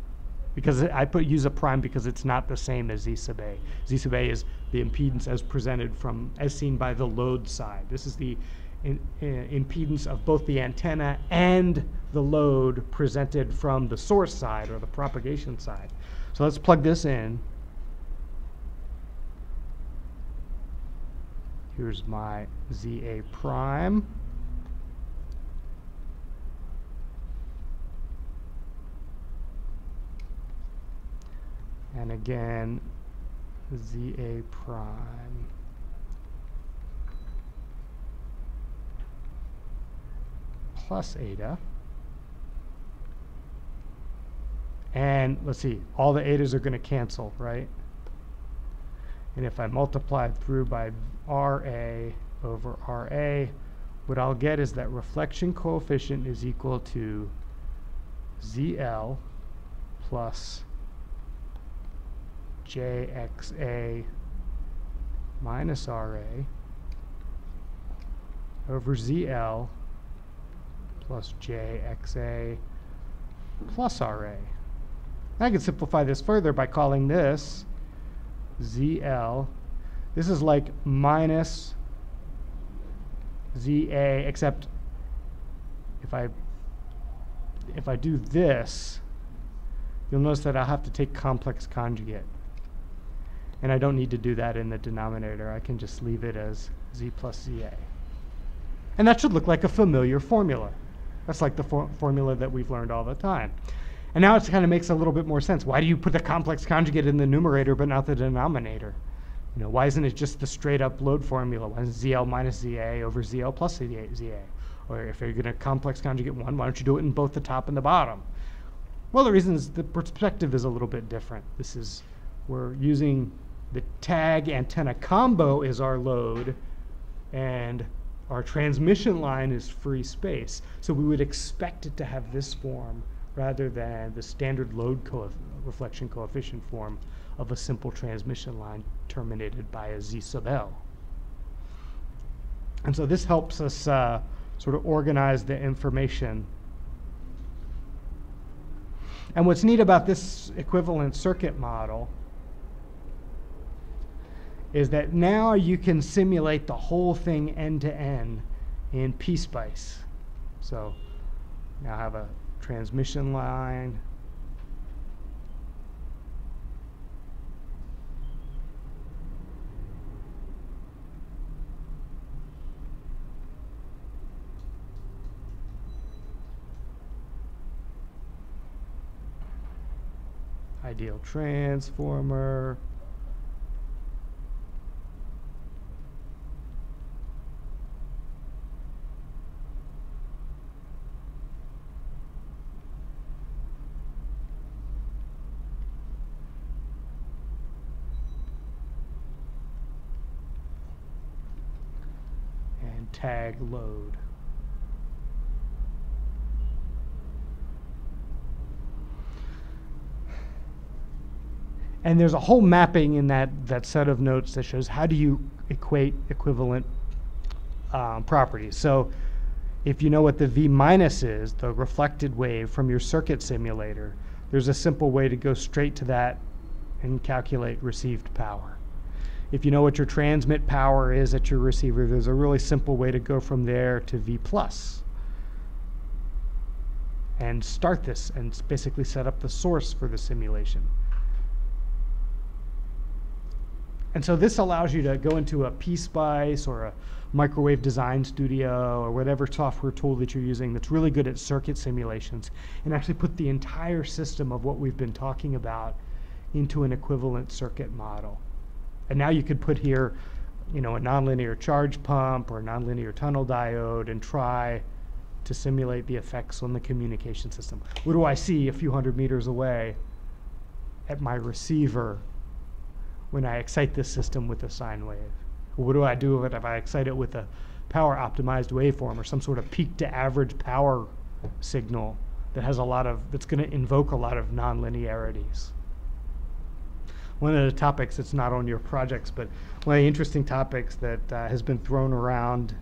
because I put use a prime because it's not the same as z sub a. Z sub a is the impedance as presented from as seen by the load side. This is the in, impedance of both the antenna and the load presented from the source side or the propagation side. So let's plug this in. Here's my ZA prime. And again, ZA prime. Plus eta. And let's see, all the etas are going to cancel, right? And if I multiply through by RA over RA, what I'll get is that reflection coefficient is equal to ZL plus JXA minus RA over ZL plus JXA plus RA. I can simplify this further by calling this ZL. This is like minus ZA, except if I if I do this, you'll notice that I'll have to take complex conjugate. And I don't need to do that in the denominator. I can just leave it as Z plus ZA. And that should look like a familiar formula. That's like the for formula that we've learned all the time. And now it kind of makes a little bit more sense. Why do you put the complex conjugate in the numerator but not the denominator? You know, why isn't it just the straight up load formula? Why is ZL minus ZA over ZL plus ZA? Or if you're going to complex conjugate one, why don't you do it in both the top and the bottom? Well, the reason is the perspective is a little bit different. This is, we're using the tag antenna combo is our load, and our transmission line is free space. So we would expect it to have this form rather than the standard load coef reflection coefficient form of a simple transmission line terminated by a Z sub L. And so this helps us uh, sort of organize the information. And what's neat about this equivalent circuit model is that now you can simulate the whole thing end to end in PSpice. So now I have a transmission line. Ideal transformer. and tag load. And there's a whole mapping in that, that set of notes that shows how do you equate equivalent um, properties. So if you know what the V minus is, the reflected wave from your circuit simulator, there's a simple way to go straight to that and calculate received power. If you know what your transmit power is at your receiver, there's a really simple way to go from there to V plus and start this and basically set up the source for the simulation. And so this allows you to go into a PSpice or a microwave design studio or whatever software tool that you're using that's really good at circuit simulations and actually put the entire system of what we've been talking about into an equivalent circuit model. And now you could put here, you know, a nonlinear charge pump or a nonlinear tunnel diode and try to simulate the effects on the communication system. What do I see a few hundred meters away at my receiver when I excite this system with a sine wave? What do I do if I excite it with a power optimized waveform or some sort of peak to average power signal that has a lot of, that's going to invoke a lot of nonlinearities? One of the topics that's not on your projects, but one of the interesting topics that uh, has been thrown around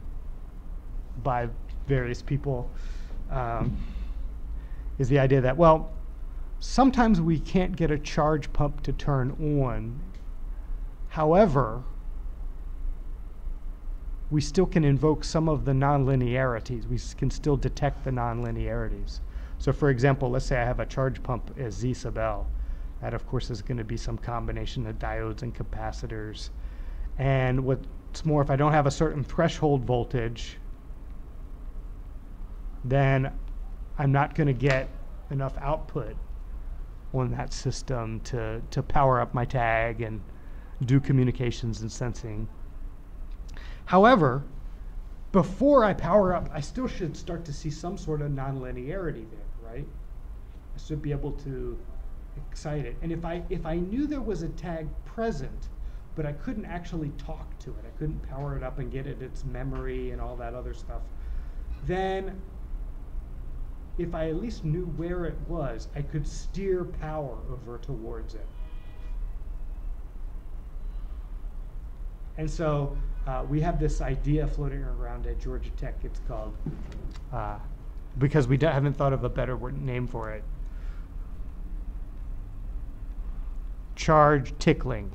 by various people um, is the idea that, well, sometimes we can't get a charge pump to turn on. However, we still can invoke some of the nonlinearities. We can still detect the nonlinearities. So, for example, let's say I have a charge pump as Z sub L. That, of course, is going to be some combination of diodes and capacitors. And what's more, if I don't have a certain threshold voltage, then I'm not going to get enough output on that system to, to power up my tag and do communications and sensing. However, before I power up, I still should start to see some sort of nonlinearity there, right? I should be able to excite it. And if I if I knew there was a tag present, but I couldn't actually talk to it, I couldn't power it up and get it its memory and all that other stuff, then if I at least knew where it was, I could steer power over towards it. And so uh, we have this idea floating around at Georgia Tech. It's called, uh, because we haven't thought of a better word, name for it, charge tickling.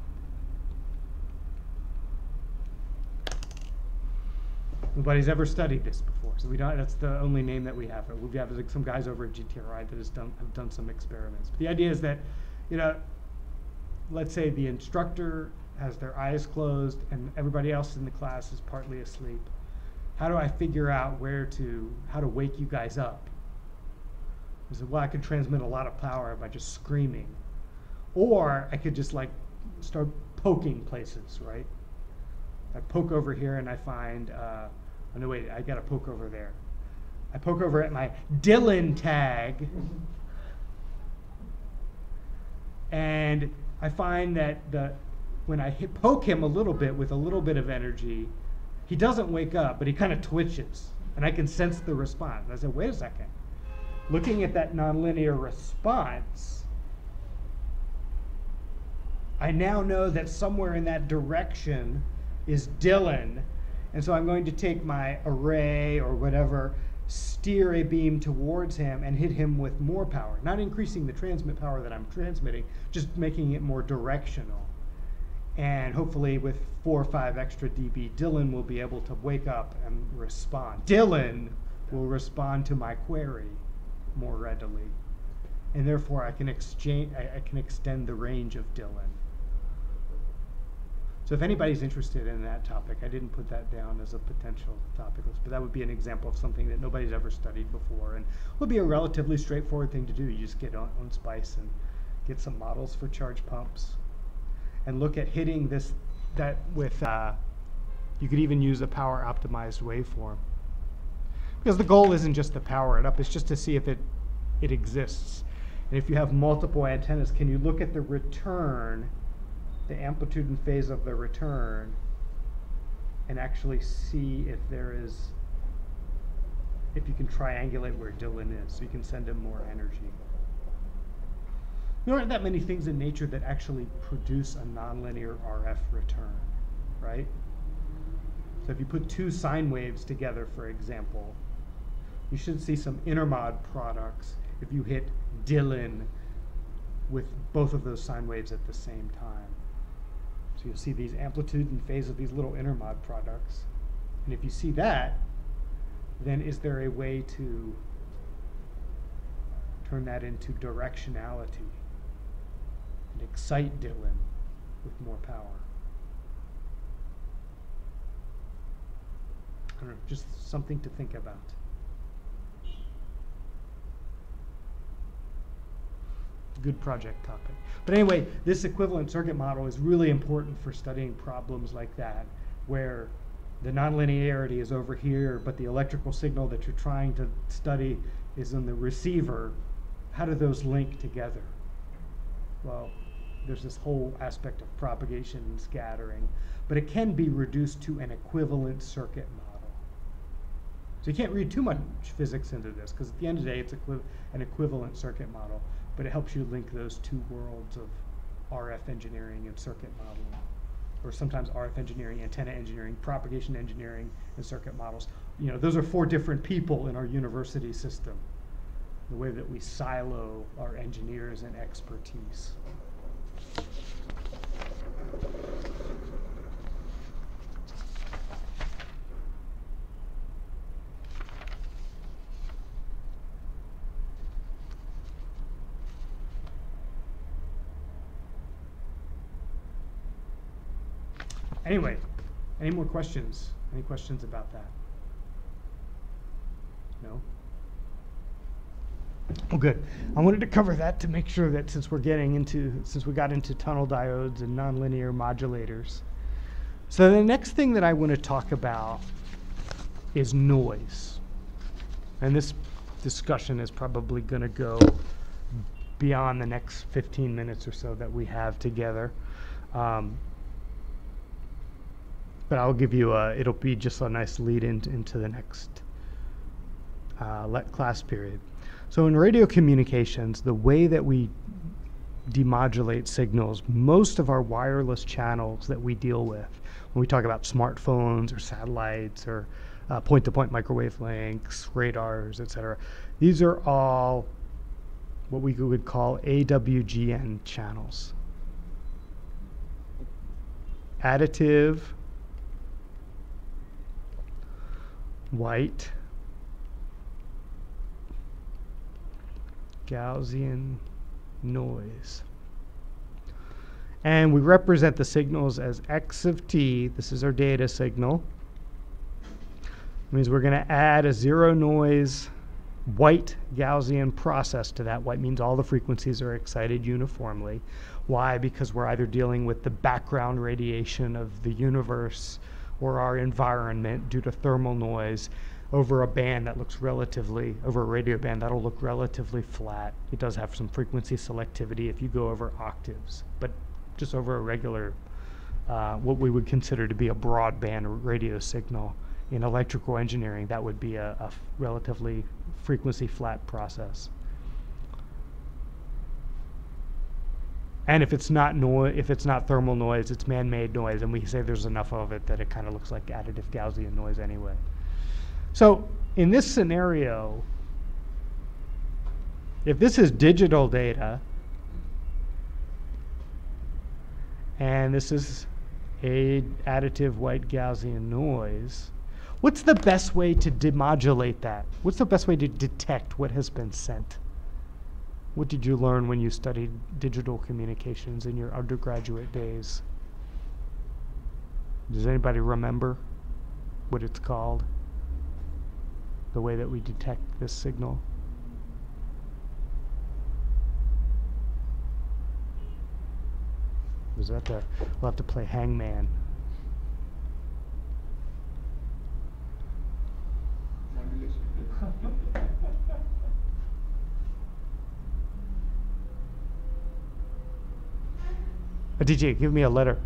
Nobody's ever studied this before, so we don't. That's the only name that we have. We have like, some guys over at GTRI that has done have done some experiments. But the idea is that, you know, let's say the instructor has their eyes closed and everybody else in the class is partly asleep. How do I figure out where to how to wake you guys up? I said, well, I could transmit a lot of power by just screaming. Or I could just like start poking places, right? I poke over here and I find, uh, oh no, wait, I got to poke over there. I poke over at my Dylan tag. And I find that the, when I hit, poke him a little bit with a little bit of energy, he doesn't wake up, but he kind of twitches. And I can sense the response. And I said, wait a second. Looking at that nonlinear response, I now know that somewhere in that direction is Dylan. And so I'm going to take my array or whatever, steer a beam towards him and hit him with more power. Not increasing the transmit power that I'm transmitting, just making it more directional. And hopefully, with four or five extra dB, Dylan will be able to wake up and respond. Dylan will respond to my query more readily. And therefore, I can, exchange, I, I can extend the range of Dylan. So if anybody's interested in that topic, I didn't put that down as a potential topic list, but that would be an example of something that nobody's ever studied before and would be a relatively straightforward thing to do. You just get on, on Spice and get some models for charge pumps and look at hitting this, that with, uh, you could even use a power optimized waveform. Because the goal isn't just to power it up, it's just to see if it, it exists. And if you have multiple antennas, can you look at the return the amplitude and phase of the return and actually see if there is, if you can triangulate where Dylan is, so you can send him more energy. There aren't that many things in nature that actually produce a nonlinear RF return, right? So if you put two sine waves together, for example, you should see some intermod products if you hit Dylan with both of those sine waves at the same time. So you'll see these amplitude and phase of these little intermod products. And if you see that, then is there a way to turn that into directionality and excite Dylan with more power? I don't know, just something to think about. Good project topic. But anyway, this equivalent circuit model is really important for studying problems like that, where the nonlinearity is over here, but the electrical signal that you're trying to study is in the receiver. How do those link together? Well, there's this whole aspect of propagation and scattering, but it can be reduced to an equivalent circuit model. So you can't read too much physics into this, because at the end of the day, it's equi an equivalent circuit model but it helps you link those two worlds of RF engineering and circuit modeling, or sometimes RF engineering, antenna engineering, propagation engineering, and circuit models. You know, those are four different people in our university system, the way that we silo our engineers and expertise. Anyway, any more questions? Any questions about that? No? Well, good. I wanted to cover that to make sure that since we're getting into, since we got into tunnel diodes and nonlinear modulators. So the next thing that I want to talk about is noise. And this discussion is probably going to go beyond the next 15 minutes or so that we have together. Um, but I'll give you a, it'll be just a nice lead in, into the next uh, class period. So in radio communications, the way that we demodulate signals, most of our wireless channels that we deal with, when we talk about smartphones or satellites or uh, point-to-point -point microwave links, radars, etc., these are all what we would call AWGN channels. Additive white Gaussian noise. And we represent the signals as x of t. This is our data signal. It means we're going to add a zero noise white Gaussian process to that. White means all the frequencies are excited uniformly. Why? Because we're either dealing with the background radiation of the universe or our environment due to thermal noise over a band that looks relatively, over a radio band that'll look relatively flat. It does have some frequency selectivity if you go over octaves, but just over a regular, uh, what we would consider to be a broadband radio signal in electrical engineering, that would be a, relatively frequency flat process. And if it's not noise, if it's not thermal noise, it's man-made noise, and we say there's enough of it that it kind of looks like additive Gaussian noise anyway. So in this scenario, if this is digital data, and this is a additive white Gaussian noise, what's the best way to demodulate that? What's the best way to detect what has been sent? What did you learn when you studied digital communications in your undergraduate days? Does anybody remember what it's called? The way that we detect this signal? Was that the, we'll have to play hangman. Uh, DJ, give me a letter.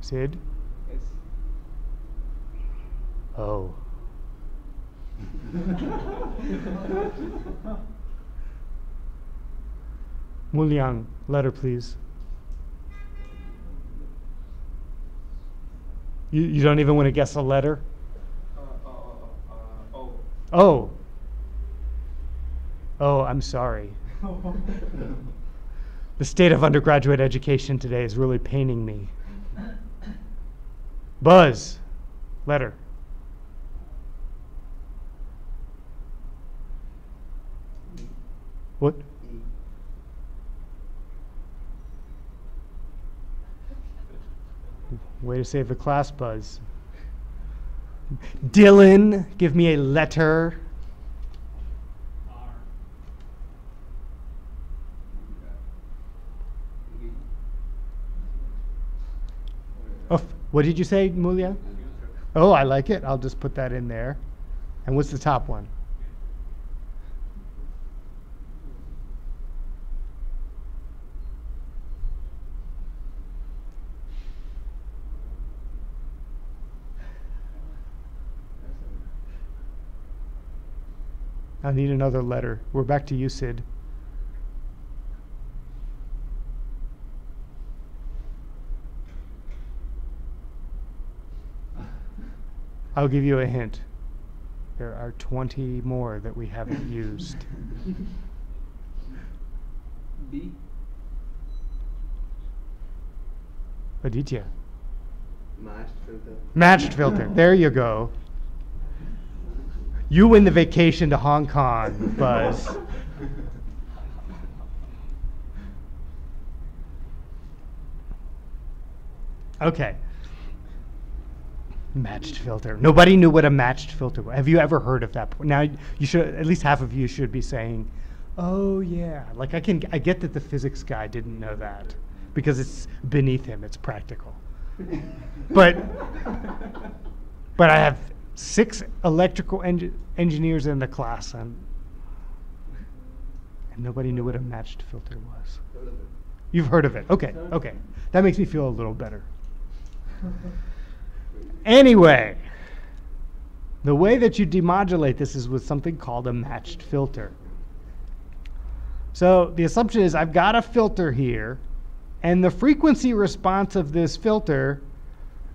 Sid? Yes. Oh. Muliang, letter please. You, you don't even want to guess a letter? Oh. Oh, I'm sorry. The state of undergraduate education today is really paining me. Buzz, letter. What? Way to save the class, Buzz. Dylan, give me a letter. Oh, what did you say, Mulia? Oh, I like it. I'll just put that in there. And what's the top one? I need another letter. We're back to you, Sid. I'll give you a hint. There are 20 more that we haven't used. B. Aditya. Matched filter. Matched filter. There you go. You win the vacation to Hong Kong, Buzz. Okay. Matched filter. Nobody knew what a matched filter was. Have you ever heard of that? Now you should at least half of you should be saying, "Oh yeah." Like I can I get that the physics guy didn't know that because it's beneath him. It's practical. But but I have six electrical engi- engineers in the class and and nobody knew what a matched filter was. Heard of it. You've heard of it. Okay. Okay. That makes me feel a little better. Anyway, the way that you demodulate this is with something called a matched filter. So the assumption is I've got a filter here, and the frequency response of this filter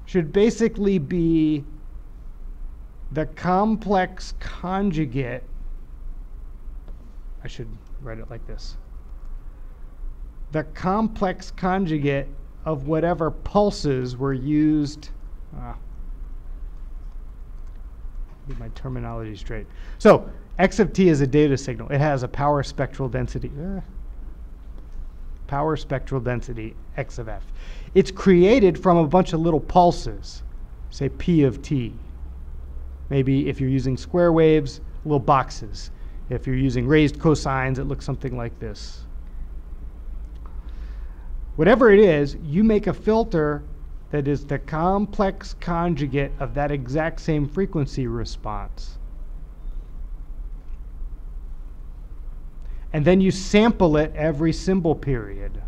should basically be the complex conjugate. I should write it like this the complex conjugate of whatever pulses were used. Ah, get my terminology straight. So x of t is a data signal. It has a power spectral density. eh. power spectral density x of f. It's created from a bunch of little pulses, say p of t. Maybe if you're using square waves, little boxes. If you're using raised cosines, it looks something like this. Whatever it is, you make a filter that is the complex conjugate of that exact same frequency response. And then you sample it every symbol period.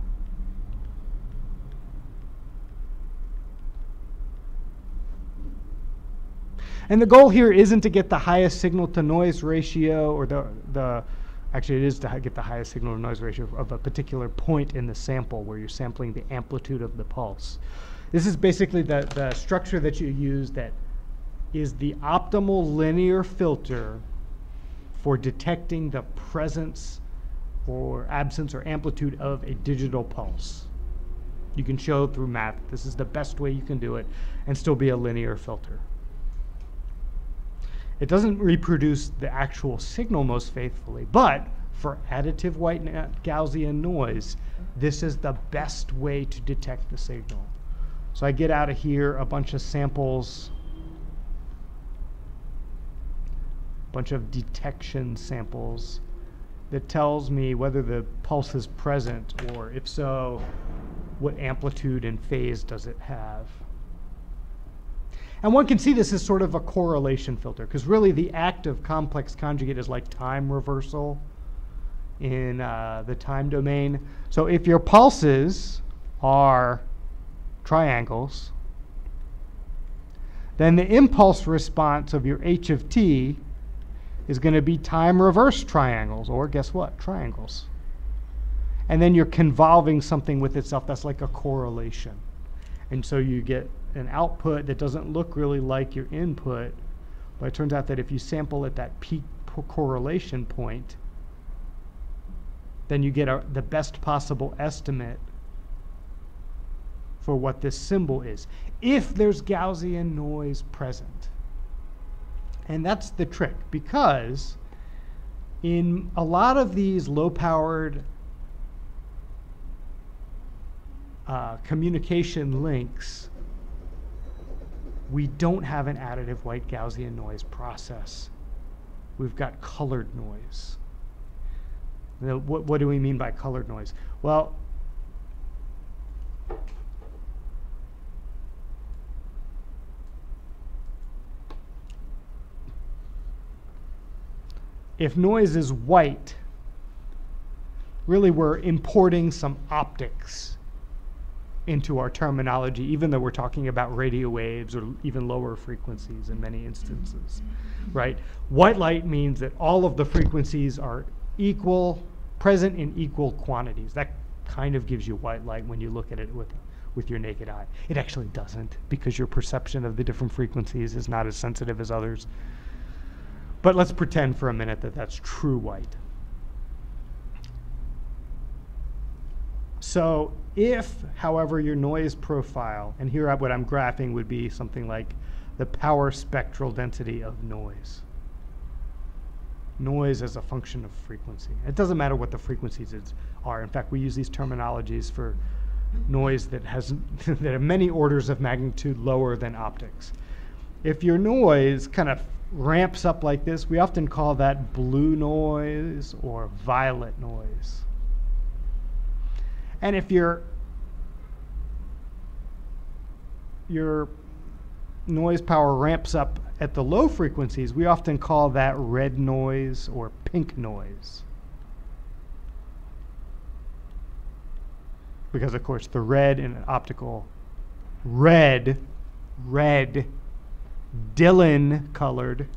And the goal here isn't to get the highest signal to noise ratio or the, the actually it is to get the highest signal to noise ratio of a particular point in the sample where you're sampling the amplitude of the pulse. This is basically the, the structure that you use that is the optimal linear filter for detecting the presence or absence or amplitude of a digital pulse. You can show through math this is the best way you can do it and still be a linear filter. It doesn't reproduce the actual signal most faithfully, but for additive white Gaussian noise, this is the best way to detect the signal. So I get out of here a bunch of samples, a bunch of detection samples that tells me whether the pulse is present or if so, what amplitude and phase does it have. And one can see this as sort of a correlation filter, because really the act of complex conjugate is like time reversal in uh, the time domain. So if your pulses are triangles, then the impulse response of your h of t is going to be time reverse triangles, or guess what? Triangles. And then you're convolving something with itself that's like a correlation. And so you get an output that doesn't look really like your input, but it turns out that if you sample at that peak correlation point, then you get a, the best possible estimate for what this symbol is, if there's Gaussian noise present. And that's the trick, because in a lot of these low-powered uh, communication links, we don't have an additive white Gaussian noise process. We've got colored noise. Now, what, what do we mean by colored noise? Well, if noise is white, really we're importing some optics into our terminology, even though we're talking about radio waves or even lower frequencies in many instances, right? White light means that all of the frequencies are equal, present in equal quantities. That kind of gives you white light when you look at it with, with your naked eye. It actually doesn't because your perception of the different frequencies is not as sensitive as others. But let's pretend for a minute that that's true white. So if, however, your noise profile, and here what I'm graphing would be something like the power spectral density of noise. Noise as a function of frequency. It doesn't matter what the frequencies is, are. In fact, we use these terminologies for noise that has that are many orders of magnitude lower than optics. If your noise kind of ramps up like this, we often call that blue noise or violet noise. And if your your noise power ramps up at the low frequencies, we often call that red noise or pink noise. Because of course the red in an optical red red Dylan colored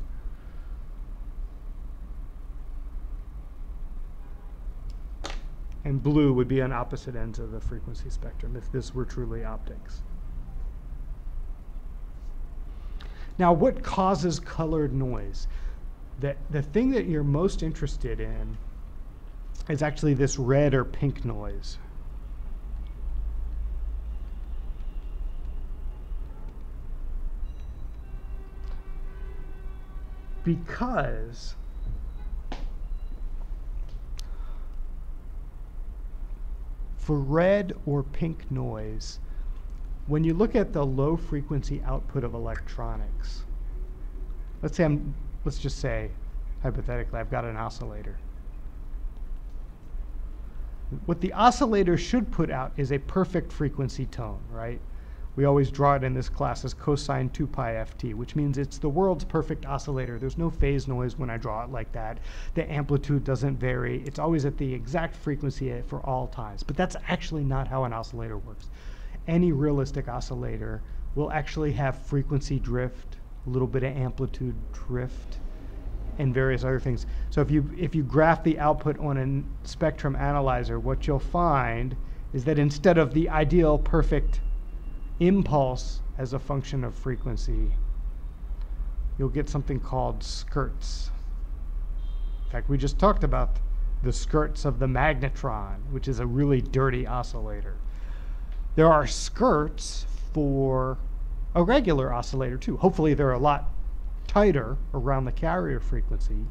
and blue would be on opposite ends of the frequency spectrum if this were truly optics. Now, what causes colored noise? The, the thing that you're most interested in is actually this red or pink noise. Because for red or pink noise, when you look at the low frequency output of electronics, let's say I'm, let's just say, hypothetically, I've got an oscillator. What the oscillator should put out is a perfect frequency tone, right? We always draw it in this class as cosine 2 pi ft, which means it's the world's perfect oscillator. There's no phase noise when I draw it like that. The amplitude doesn't vary. It's always at the exact frequency for all times. But that's actually not how an oscillator works. Any realistic oscillator will actually have frequency drift, a little bit of amplitude drift, and various other things. So if you if you graph the output on a spectrum analyzer, what you'll find is that instead of the ideal perfect impulse as a function of frequency, you'll get something called skirts. In fact, we just talked about the skirts of the magnetron, which is a really dirty oscillator. There are skirts for a regular oscillator too. Hopefully they're a lot tighter around the carrier frequency,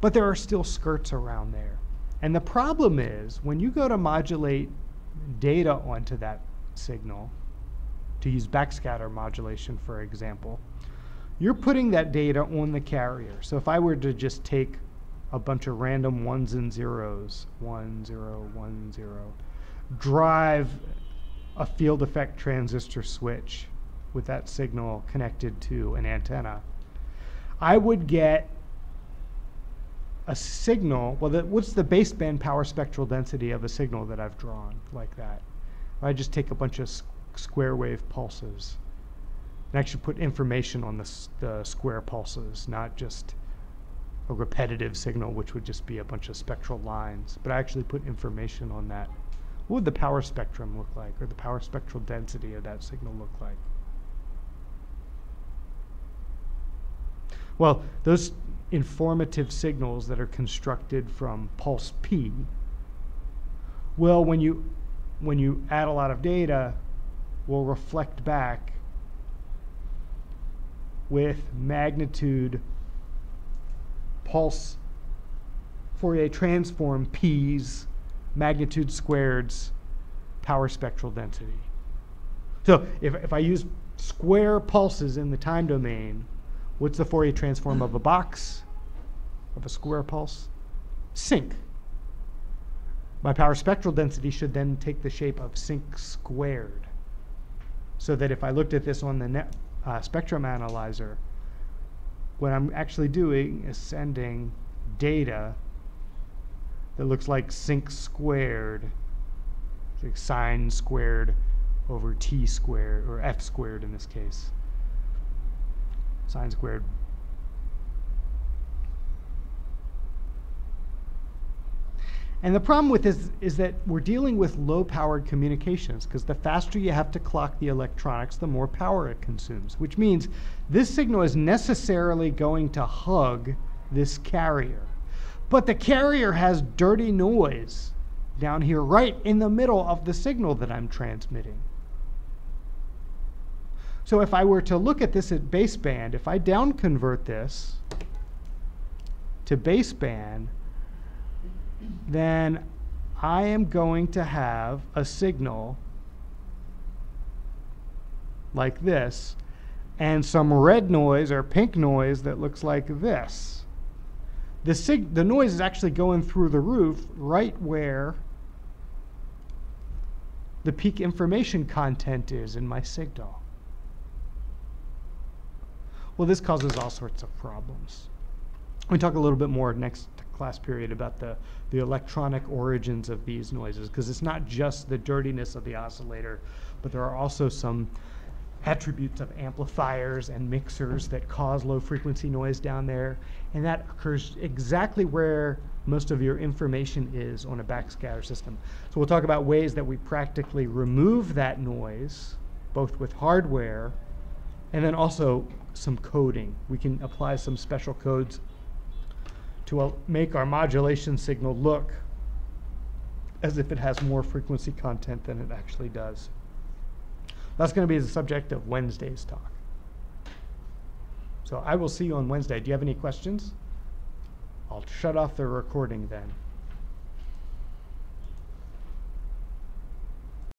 but there are still skirts around there. And the problem is when you go to modulate data onto that signal, to use backscatter modulation, for example, you're putting that data on the carrier. So if I were to just take a bunch of random ones and zeros, one, zero, one, zero, drive a field effect transistor switch with that signal connected to an antenna, I would get a signal. Well, the, what's the baseband power spectral density of a signal that I've drawn like that? I just take a bunch of square wave pulses and I actually put information on the, the square pulses, not just a repetitive signal, which would just be a bunch of spectral lines, but I actually put information on that. What would the power spectrum look like, or the power spectral density of that signal look like? Well, those informative signals that are constructed from pulse P, well, when you when you add a lot of data, will reflect back with magnitude pulse Fourier transform P's magnitude squareds power spectral density. So if, if I use square pulses in the time domain, what's the Fourier transform of a box, of a square pulse? Sinc. My power spectral density should then take the shape of sinc squared so that if I looked at this on the net, uh, spectrum analyzer, what I'm actually doing is sending data that looks like squared, like sine squared over t squared, or f squared in this case. Sine squared And the problem with this is that we're dealing with low powered communications because the faster you have to clock the electronics, the more power it consumes, which means this signal is necessarily going to hug this carrier. But the carrier has dirty noise down here right in the middle of the signal that I'm transmitting. So if I were to look at this at baseband, if I down convert this to baseband, then I am going to have a signal like this and some red noise or pink noise that looks like this. The, sig the noise is actually going through the roof right where the peak information content is in my signal. Well, this causes all sorts of problems. We talk a little bit more next class period about the, the electronic origins of these noises because it's not just the dirtiness of the oscillator, but there are also some attributes of amplifiers and mixers that cause low frequency noise down there. And that occurs exactly where most of your information is on a backscatter system. So we'll talk about ways that we practically remove that noise, both with hardware and then also some coding. We can apply some special codes to uh, make our modulation signal look as if it has more frequency content than it actually does. That's going to be the subject of Wednesday's talk. So I will see you on Wednesday. Do you have any questions? I'll shut off the recording then.